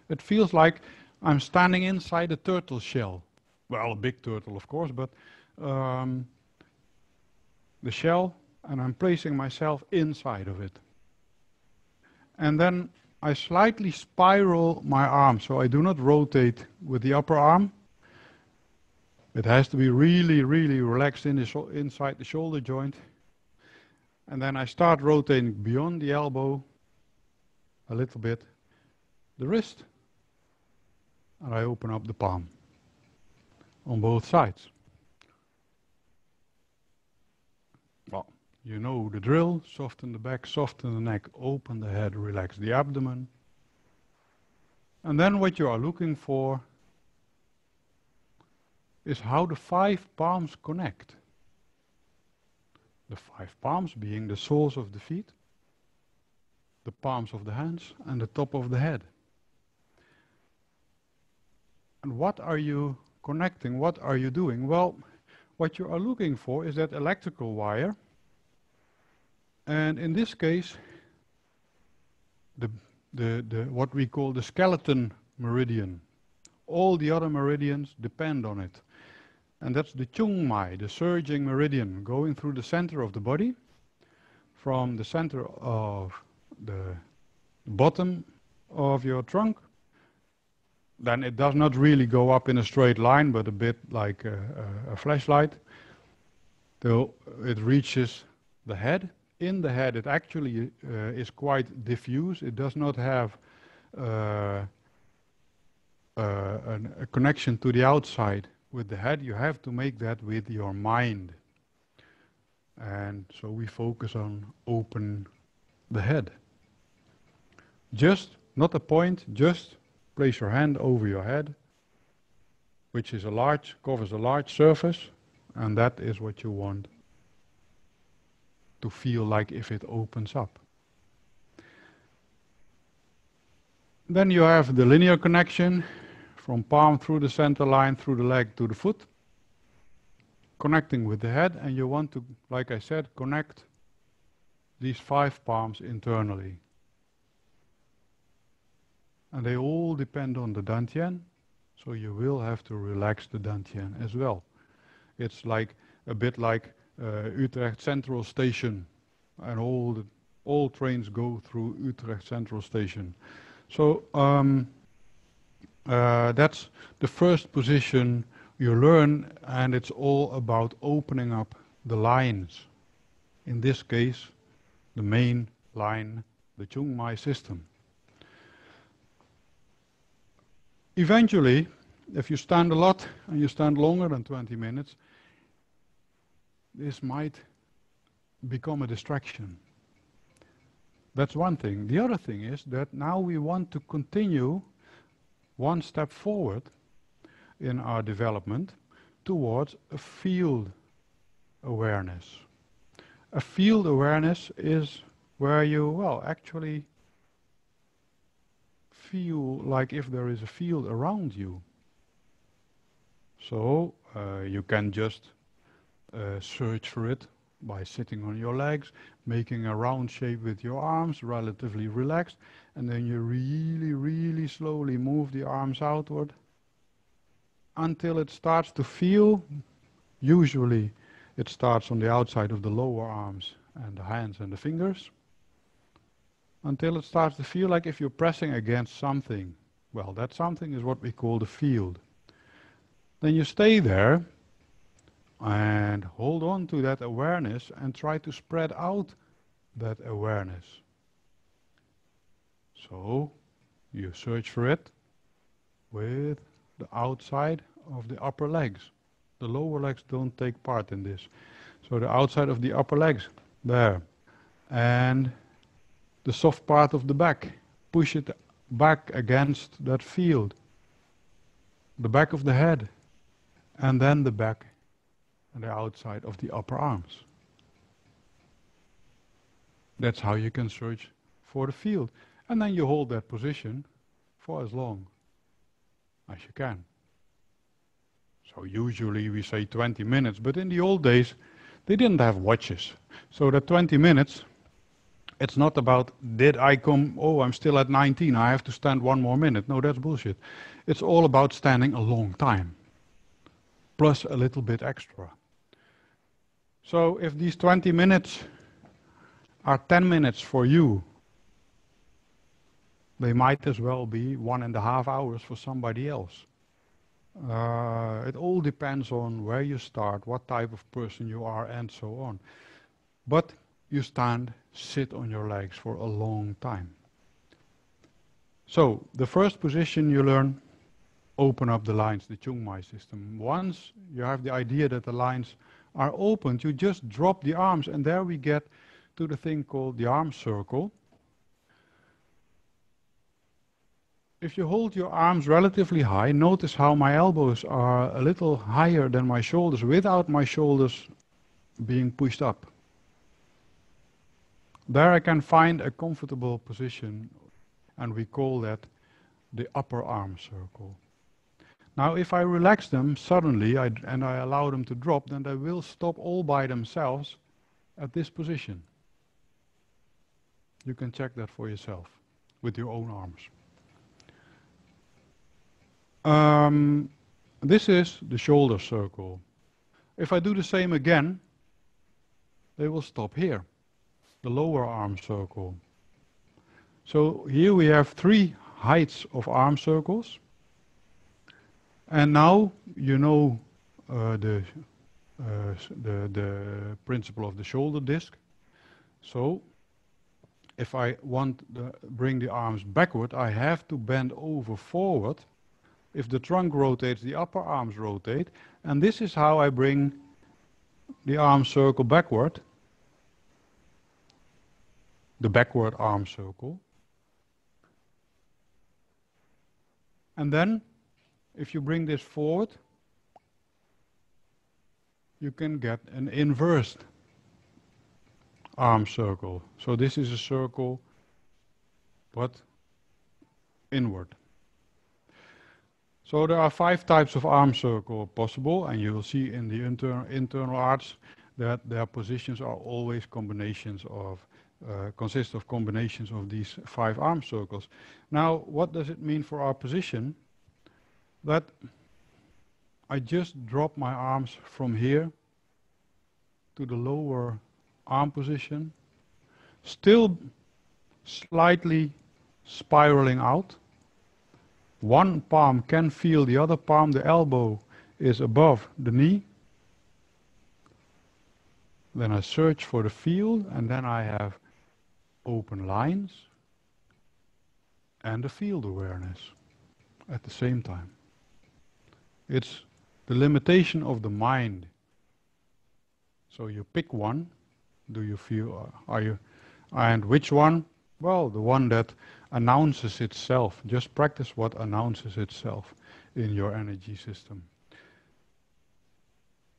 it feels like I'm standing inside a turtle shell. Well, a big turtle, of course, but um, the shell, and I'm placing myself inside of it. And then I slightly spiral my arm, so I do not rotate with the upper arm. It has to be really, really relaxed in the inside the shoulder joint. And then I start rotating beyond the elbow a little bit, the wrist, and I open up the palm on both sides. Well, you know the drill, soften the back, soften the neck, open the head, relax the abdomen. And then what you are looking for is how the five palms connect. The five palms being the soles of the feet, the palms of the hands, and the top of the head. And what are you connecting? What are you doing? Well, what you are looking for is that electrical wire. And in this case, the, the, the, what we call the skeleton meridian. All the other meridians depend on it. And that's the Chung Mai, the surging meridian, going through the center of the body, from the center of the bottom of your trunk then it does not really go up in a straight line, but a bit like a, a, a flashlight. Till it reaches the head. In the head, it actually uh, is quite diffuse. It does not have uh, uh, an, a connection to the outside with the head. You have to make that with your mind. And so we focus on open the head. Just, not a point, just place your hand over your head, which is a large, covers a large surface, and that is what you want to feel like if it opens up. Then you have the linear connection from palm through the center line, through the leg to the foot, connecting with the head, and you want to, like I said, connect these five palms internally and they all depend on the dantian, so you will have to relax the dantian as well. It's like a bit like uh, Utrecht Central Station, and all the, all trains go through Utrecht Central Station. So um, uh, that's the first position you learn, and it's all about opening up the lines. In this case, the main line, the Chung Mai system. Eventually, if you stand a lot and you stand longer than 20 minutes, this might become a distraction. That's one thing. The other thing is that now we want to continue one step forward in our development towards a field awareness. A field awareness is where you, well, actually feel like if there is a field around you. So uh, you can just uh, search for it by sitting on your legs, making a round shape with your arms, relatively relaxed, and then you really, really slowly move the arms outward until it starts to feel, usually it starts on the outside of the lower arms and the hands and the fingers, until it starts to feel like if you're pressing against something. Well, that something is what we call the field. Then you stay there and hold on to that awareness and try to spread out that awareness. So you search for it with the outside of the upper legs. The lower legs don't take part in this. So the outside of the upper legs, there. And the soft part of the back. Push it back against that field. The back of the head. And then the back and the outside of the upper arms. That's how you can search for the field. And then you hold that position for as long as you can. So usually we say 20 minutes, but in the old days they didn't have watches. So that 20 minutes, it's not about did I come, oh, I'm still at 19, I have to stand one more minute. No, that's bullshit. It's all about standing a long time, plus a little bit extra. So if these 20 minutes are 10 minutes for you, they might as well be one and a half hours for somebody else. Uh, it all depends on where you start, what type of person you are, and so on. But you stand, sit on your legs for a long time. So, the first position you learn, open up the lines, the Chung Mai system. Once you have the idea that the lines are opened, you just drop the arms, and there we get to the thing called the arm circle. If you hold your arms relatively high, notice how my elbows are a little higher than my shoulders without my shoulders being pushed up. There I can find a comfortable position and we call that the upper arm circle. Now if I relax them suddenly I, and I allow them to drop, then they will stop all by themselves at this position. You can check that for yourself with your own arms. Um, this is the shoulder circle. If I do the same again, they will stop here, the lower arm circle. So here we have three heights of arm circles. And now you know uh, the, uh, the, the principle of the shoulder disc. So if I want to bring the arms backward, I have to bend over forward. If the trunk rotates, the upper arms rotate. And this is how I bring the arm circle backward, the backward arm circle. And then, if you bring this forward, you can get an inversed arm circle. So this is a circle, but inward. So there are five types of arm circle possible, and you will see in the inter internal arts that their positions are always combinations of, uh, consist of combinations of these five arm circles. Now, what does it mean for our position? That I just drop my arms from here to the lower arm position, still slightly spiraling out. One palm can feel the other palm, the elbow is above the knee. Then I search for the field and then I have open lines and the field awareness at the same time. It's the limitation of the mind. So you pick one do you feel, uh, are you, and which one? Well, the one that announces itself. Just practice what announces itself in your energy system.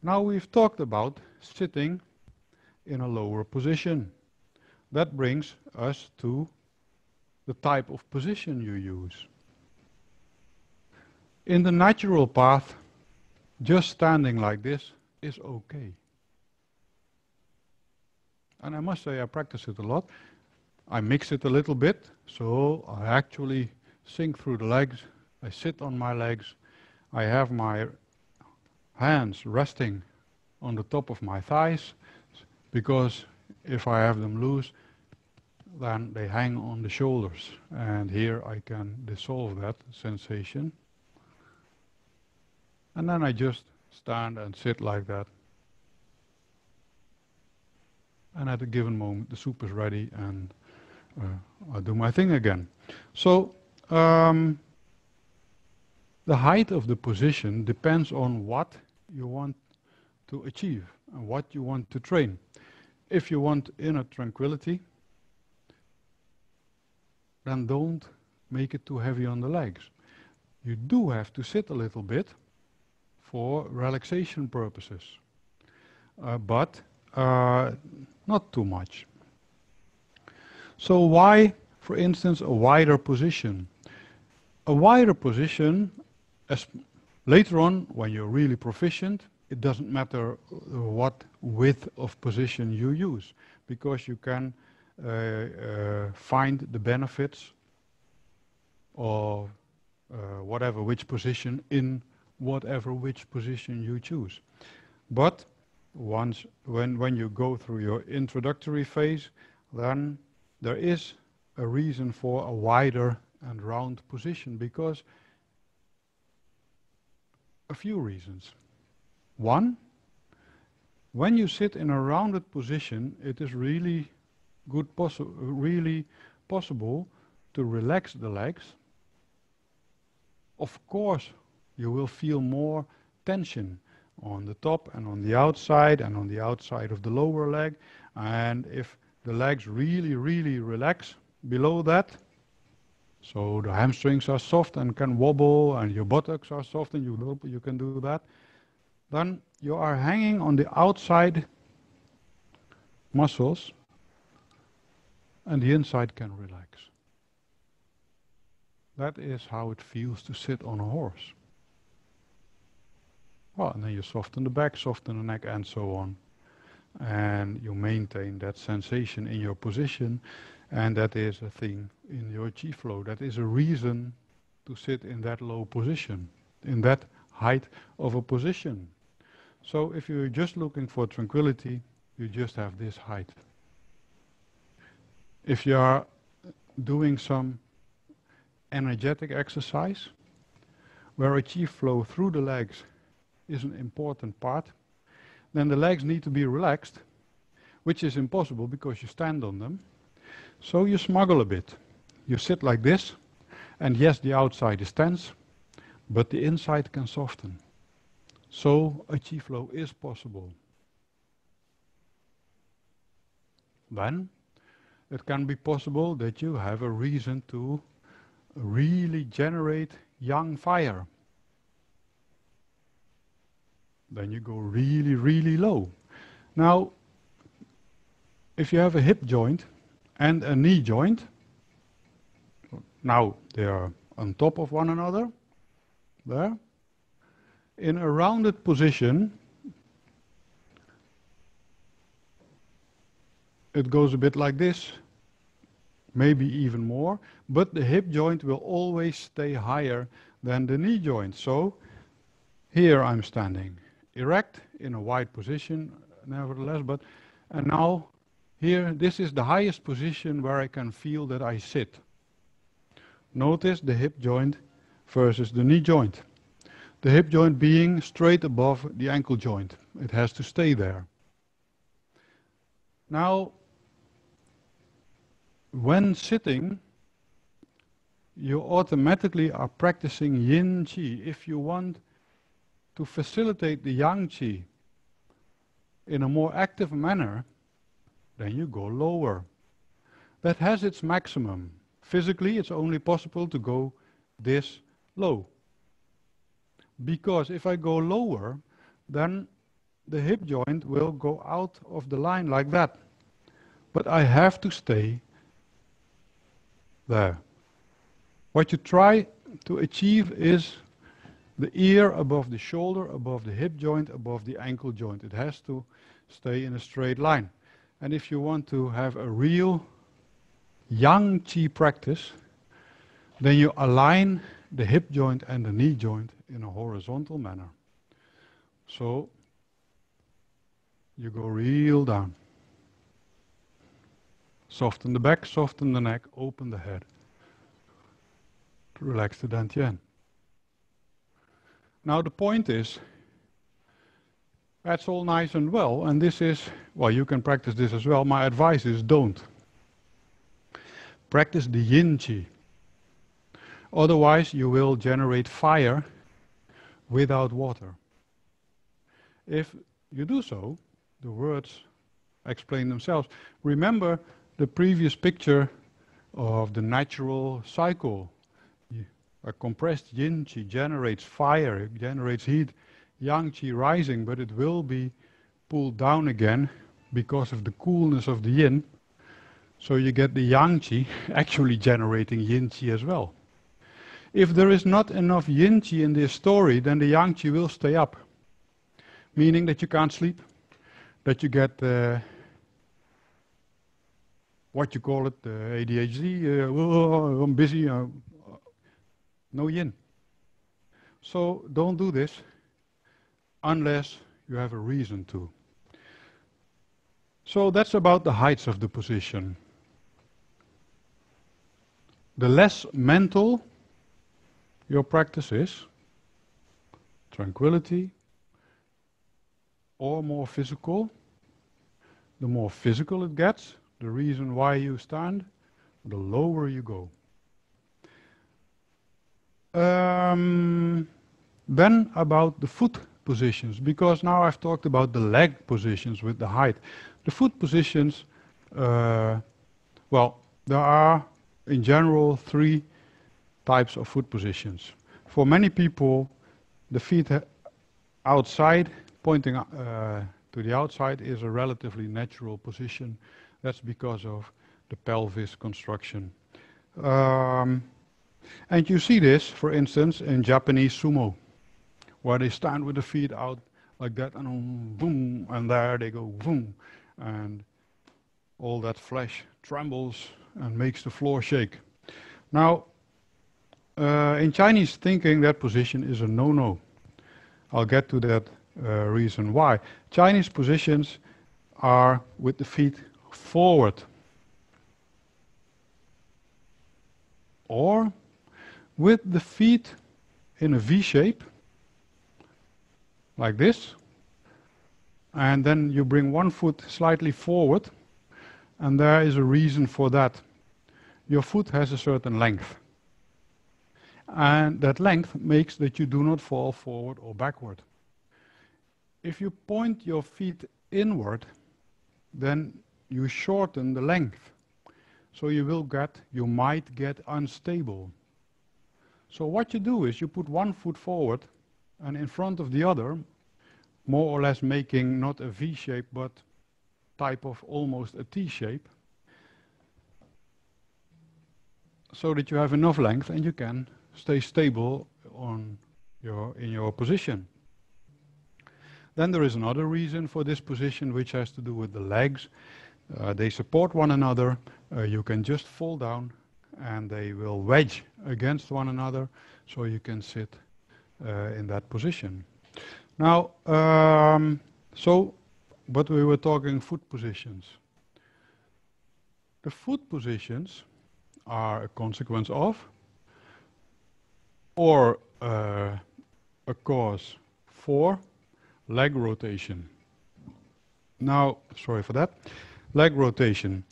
Now we've talked about sitting in a lower position. That brings us to the type of position you use. In the natural path, just standing like this is okay. And I must say I practice it a lot. I mix it a little bit, so I actually sink through the legs. I sit on my legs. I have my hands resting on the top of my thighs because if I have them loose, then they hang on the shoulders. And here I can dissolve that sensation. And then I just stand and sit like that. And at a given moment, the soup is ready and uh, I'll do my thing again. So, um, the height of the position depends on what you want to achieve and what you want to train. If you want inner tranquility, then don't make it too heavy on the legs. You do have to sit a little bit for relaxation purposes, uh, but uh, not too much. So why, for instance, a wider position? A wider position, as later on, when you're really proficient, it doesn't matter what width of position you use, because you can uh, uh, find the benefits of uh, whatever which position in whatever which position you choose. But once when when you go through your introductory phase, then there is a reason for a wider and round position because a few reasons. One, when you sit in a rounded position, it is really good possi really possible to relax the legs. Of course, you will feel more tension on the top and on the outside and on the outside of the lower leg. And if the legs really, really relax below that, so the hamstrings are soft and can wobble and your buttocks are soft and you, you can do that, then you are hanging on the outside muscles and the inside can relax. That is how it feels to sit on a horse. Well, and then you soften the back, soften the neck, and so on. And you maintain that sensation in your position, and that is a thing in your chi flow. That is a reason to sit in that low position, in that height of a position. So if you're just looking for tranquility, you just have this height. If you are doing some energetic exercise, where a chi flow through the legs is an important part, then the legs need to be relaxed, which is impossible because you stand on them. So you smuggle a bit. You sit like this, and yes, the outside is tense, but the inside can soften. So a chi flow is possible. Then it can be possible that you have a reason to really generate yang fire. Then you go really, really low. Now, if you have a hip joint and a knee joint, now they are on top of one another, there. In a rounded position, it goes a bit like this, maybe even more, but the hip joint will always stay higher than the knee joint. So here I'm standing erect in a wide position, nevertheless, but and now here, this is the highest position where I can feel that I sit. Notice the hip joint versus the knee joint. The hip joint being straight above the ankle joint. It has to stay there. Now, when sitting, you automatically are practicing yin qi. If you want to facilitate the yang qi in a more active manner, then you go lower. That has its maximum. Physically, it's only possible to go this low. Because if I go lower, then the hip joint will go out of the line like that. But I have to stay there. What you try to achieve is the ear above the shoulder, above the hip joint, above the ankle joint. It has to stay in a straight line. And if you want to have a real yang qi practice, then you align the hip joint and the knee joint in a horizontal manner. So you go real down. Soften the back, soften the neck, open the head. Relax the dantian. Now the point is, that's all nice and well, and this is, well, you can practice this as well. My advice is don't. Practice the yin chi. Otherwise, you will generate fire without water. If you do so, the words explain themselves. Remember the previous picture of the natural cycle. A compressed yin qi generates fire, it generates heat, yang qi rising, but it will be pulled down again because of the coolness of the yin. So you get the yang qi actually generating yin qi as well. If there is not enough yin qi in this story, then the yang qi will stay up, meaning that you can't sleep, that you get uh, what you call it, uh, ADHD, uh, oh, I'm busy, uh, no yin. So don't do this unless you have a reason to. So that's about the heights of the position. The less mental your practice is tranquility or more physical. The more physical it gets, the reason why you stand, the lower you go. Um, then about the foot positions, because now I've talked about the leg positions with the height. The foot positions, uh, well, there are in general three types of foot positions. For many people, the feet outside, pointing uh, to the outside, is a relatively natural position. That's because of the pelvis construction. Um, and you see this, for instance, in Japanese sumo, where they stand with the feet out like that, and boom, and there they go, boom, and all that flesh trembles and makes the floor shake. Now, uh, in Chinese thinking, that position is a no-no. I'll get to that uh, reason why. Chinese positions are with the feet forward. Or with the feet in a V shape, like this. And then you bring one foot slightly forward, and there is a reason for that. Your foot has a certain length. And that length makes that you do not fall forward or backward. If you point your feet inward, then you shorten the length. So you will get, you might get unstable. So what you do is you put one foot forward and in front of the other, more or less making not a V shape, but type of almost a T shape, so that you have enough length and you can stay stable on your, in your position. Then there is another reason for this position which has to do with the legs. Uh, they support one another. Uh, you can just fall down and they will wedge against one another so you can sit uh, in that position. Now, um, so, but we were talking foot positions. The foot positions are a consequence of or uh, a cause for leg rotation. Now, sorry for that, leg rotation.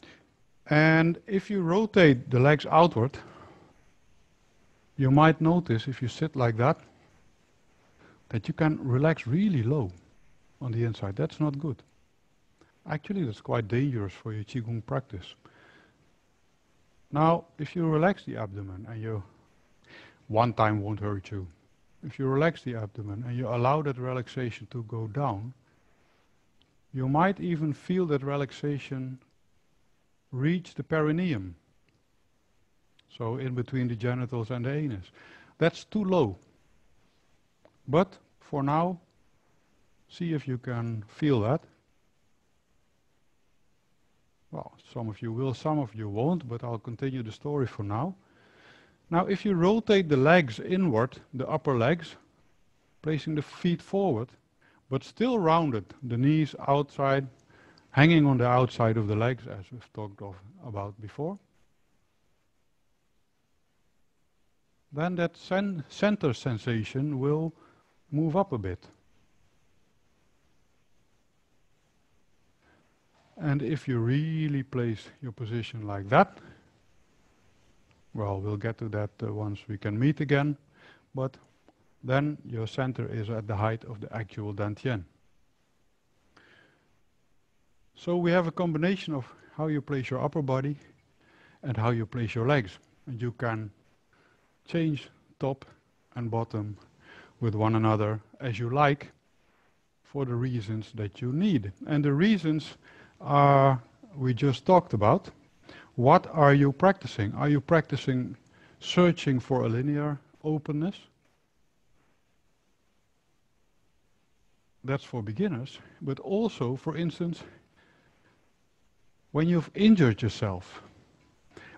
And if you rotate the legs outward, you might notice if you sit like that, that you can relax really low on the inside. That's not good. Actually, that's quite dangerous for your Qigong practice. Now, if you relax the abdomen and you one time won't hurt you. If you relax the abdomen and you allow that relaxation to go down, you might even feel that relaxation reach the perineum. So in between the genitals and the anus. That's too low. But for now, see if you can feel that. Well, some of you will, some of you won't, but I'll continue the story for now. Now, if you rotate the legs inward, the upper legs, placing the feet forward, but still rounded, the knees outside, hanging on the outside of the legs, as we've talked of, about before. Then that center sensation will move up a bit. And if you really place your position like that, well, we'll get to that uh, once we can meet again, but then your center is at the height of the actual dantian. So we have a combination of how you place your upper body and how you place your legs. And you can change top and bottom with one another as you like for the reasons that you need. And the reasons are we just talked about. What are you practicing? Are you practicing searching for a linear openness? That's for beginners, but also, for instance, when you've injured yourself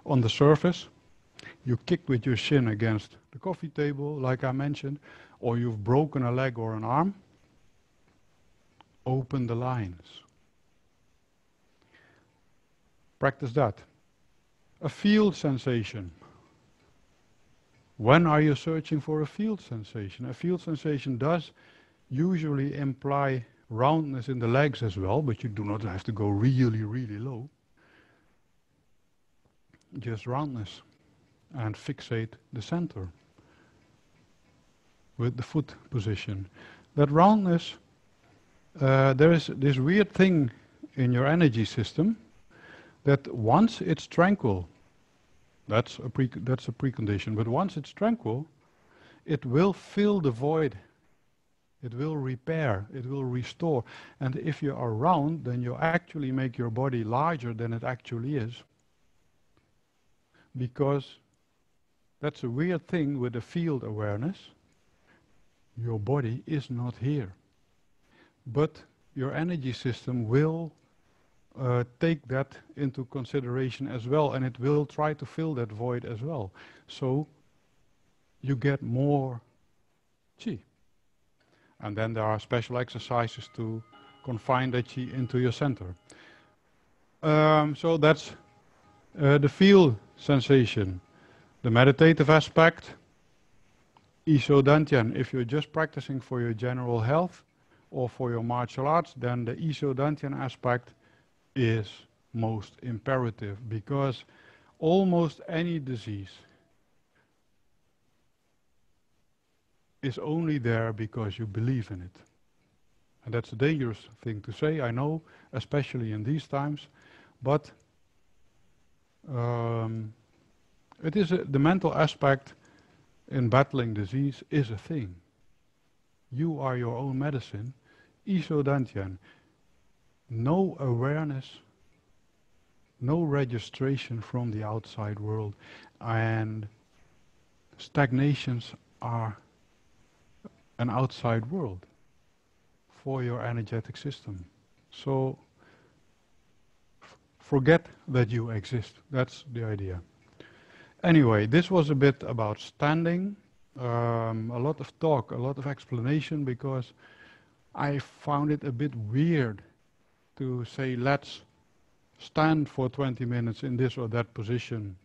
on the surface, you kick with your shin against the coffee table, like I mentioned, or you've broken a leg or an arm, open the lines. Practice that. A field sensation. When are you searching for a field sensation? A field sensation does usually imply roundness in the legs as well, but you do not have to go really, really low. Just roundness and fixate the center with the foot position. That roundness, uh, there is this weird thing in your energy system that once it's tranquil, that's a, pre that's a precondition, but once it's tranquil, it will fill the void. It will repair, it will restore. And if you are round, then you actually make your body larger than it actually is. Because that's a weird thing with the field awareness. Your body is not here. But your energy system will uh, take that into consideration as well, and it will try to fill that void as well. So you get more chi. And then there are special exercises to confine the chi into your center. Um, so that's uh, the field sensation. The meditative aspect, Isho Dantian, if you're just practicing for your general health or for your martial arts, then the Isho Dantian aspect is most imperative because almost any disease is only there because you believe in it. And that's a dangerous thing to say, I know, especially in these times, but um, it is a, the mental aspect in battling disease is a thing. You are your own medicine. Isho Dantian no awareness, no registration from the outside world, and stagnations are an outside world for your energetic system. So forget that you exist. That's the idea. Anyway, this was a bit about standing. Um, a lot of talk, a lot of explanation because I found it a bit weird to say, let's stand for 20 minutes in this or that position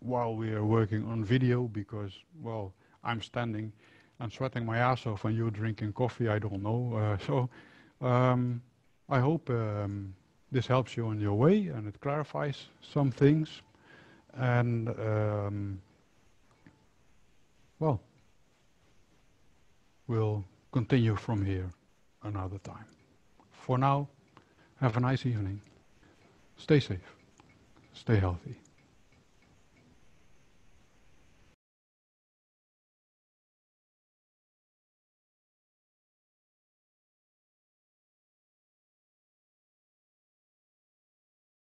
while we are working on video because, well, I'm standing and sweating my ass off and you're drinking coffee, I don't know. Uh, so um, I hope um, this helps you on your way and it clarifies some things. And, um, well, we'll continue from here another time. For now, have a nice evening. Stay safe. Stay healthy.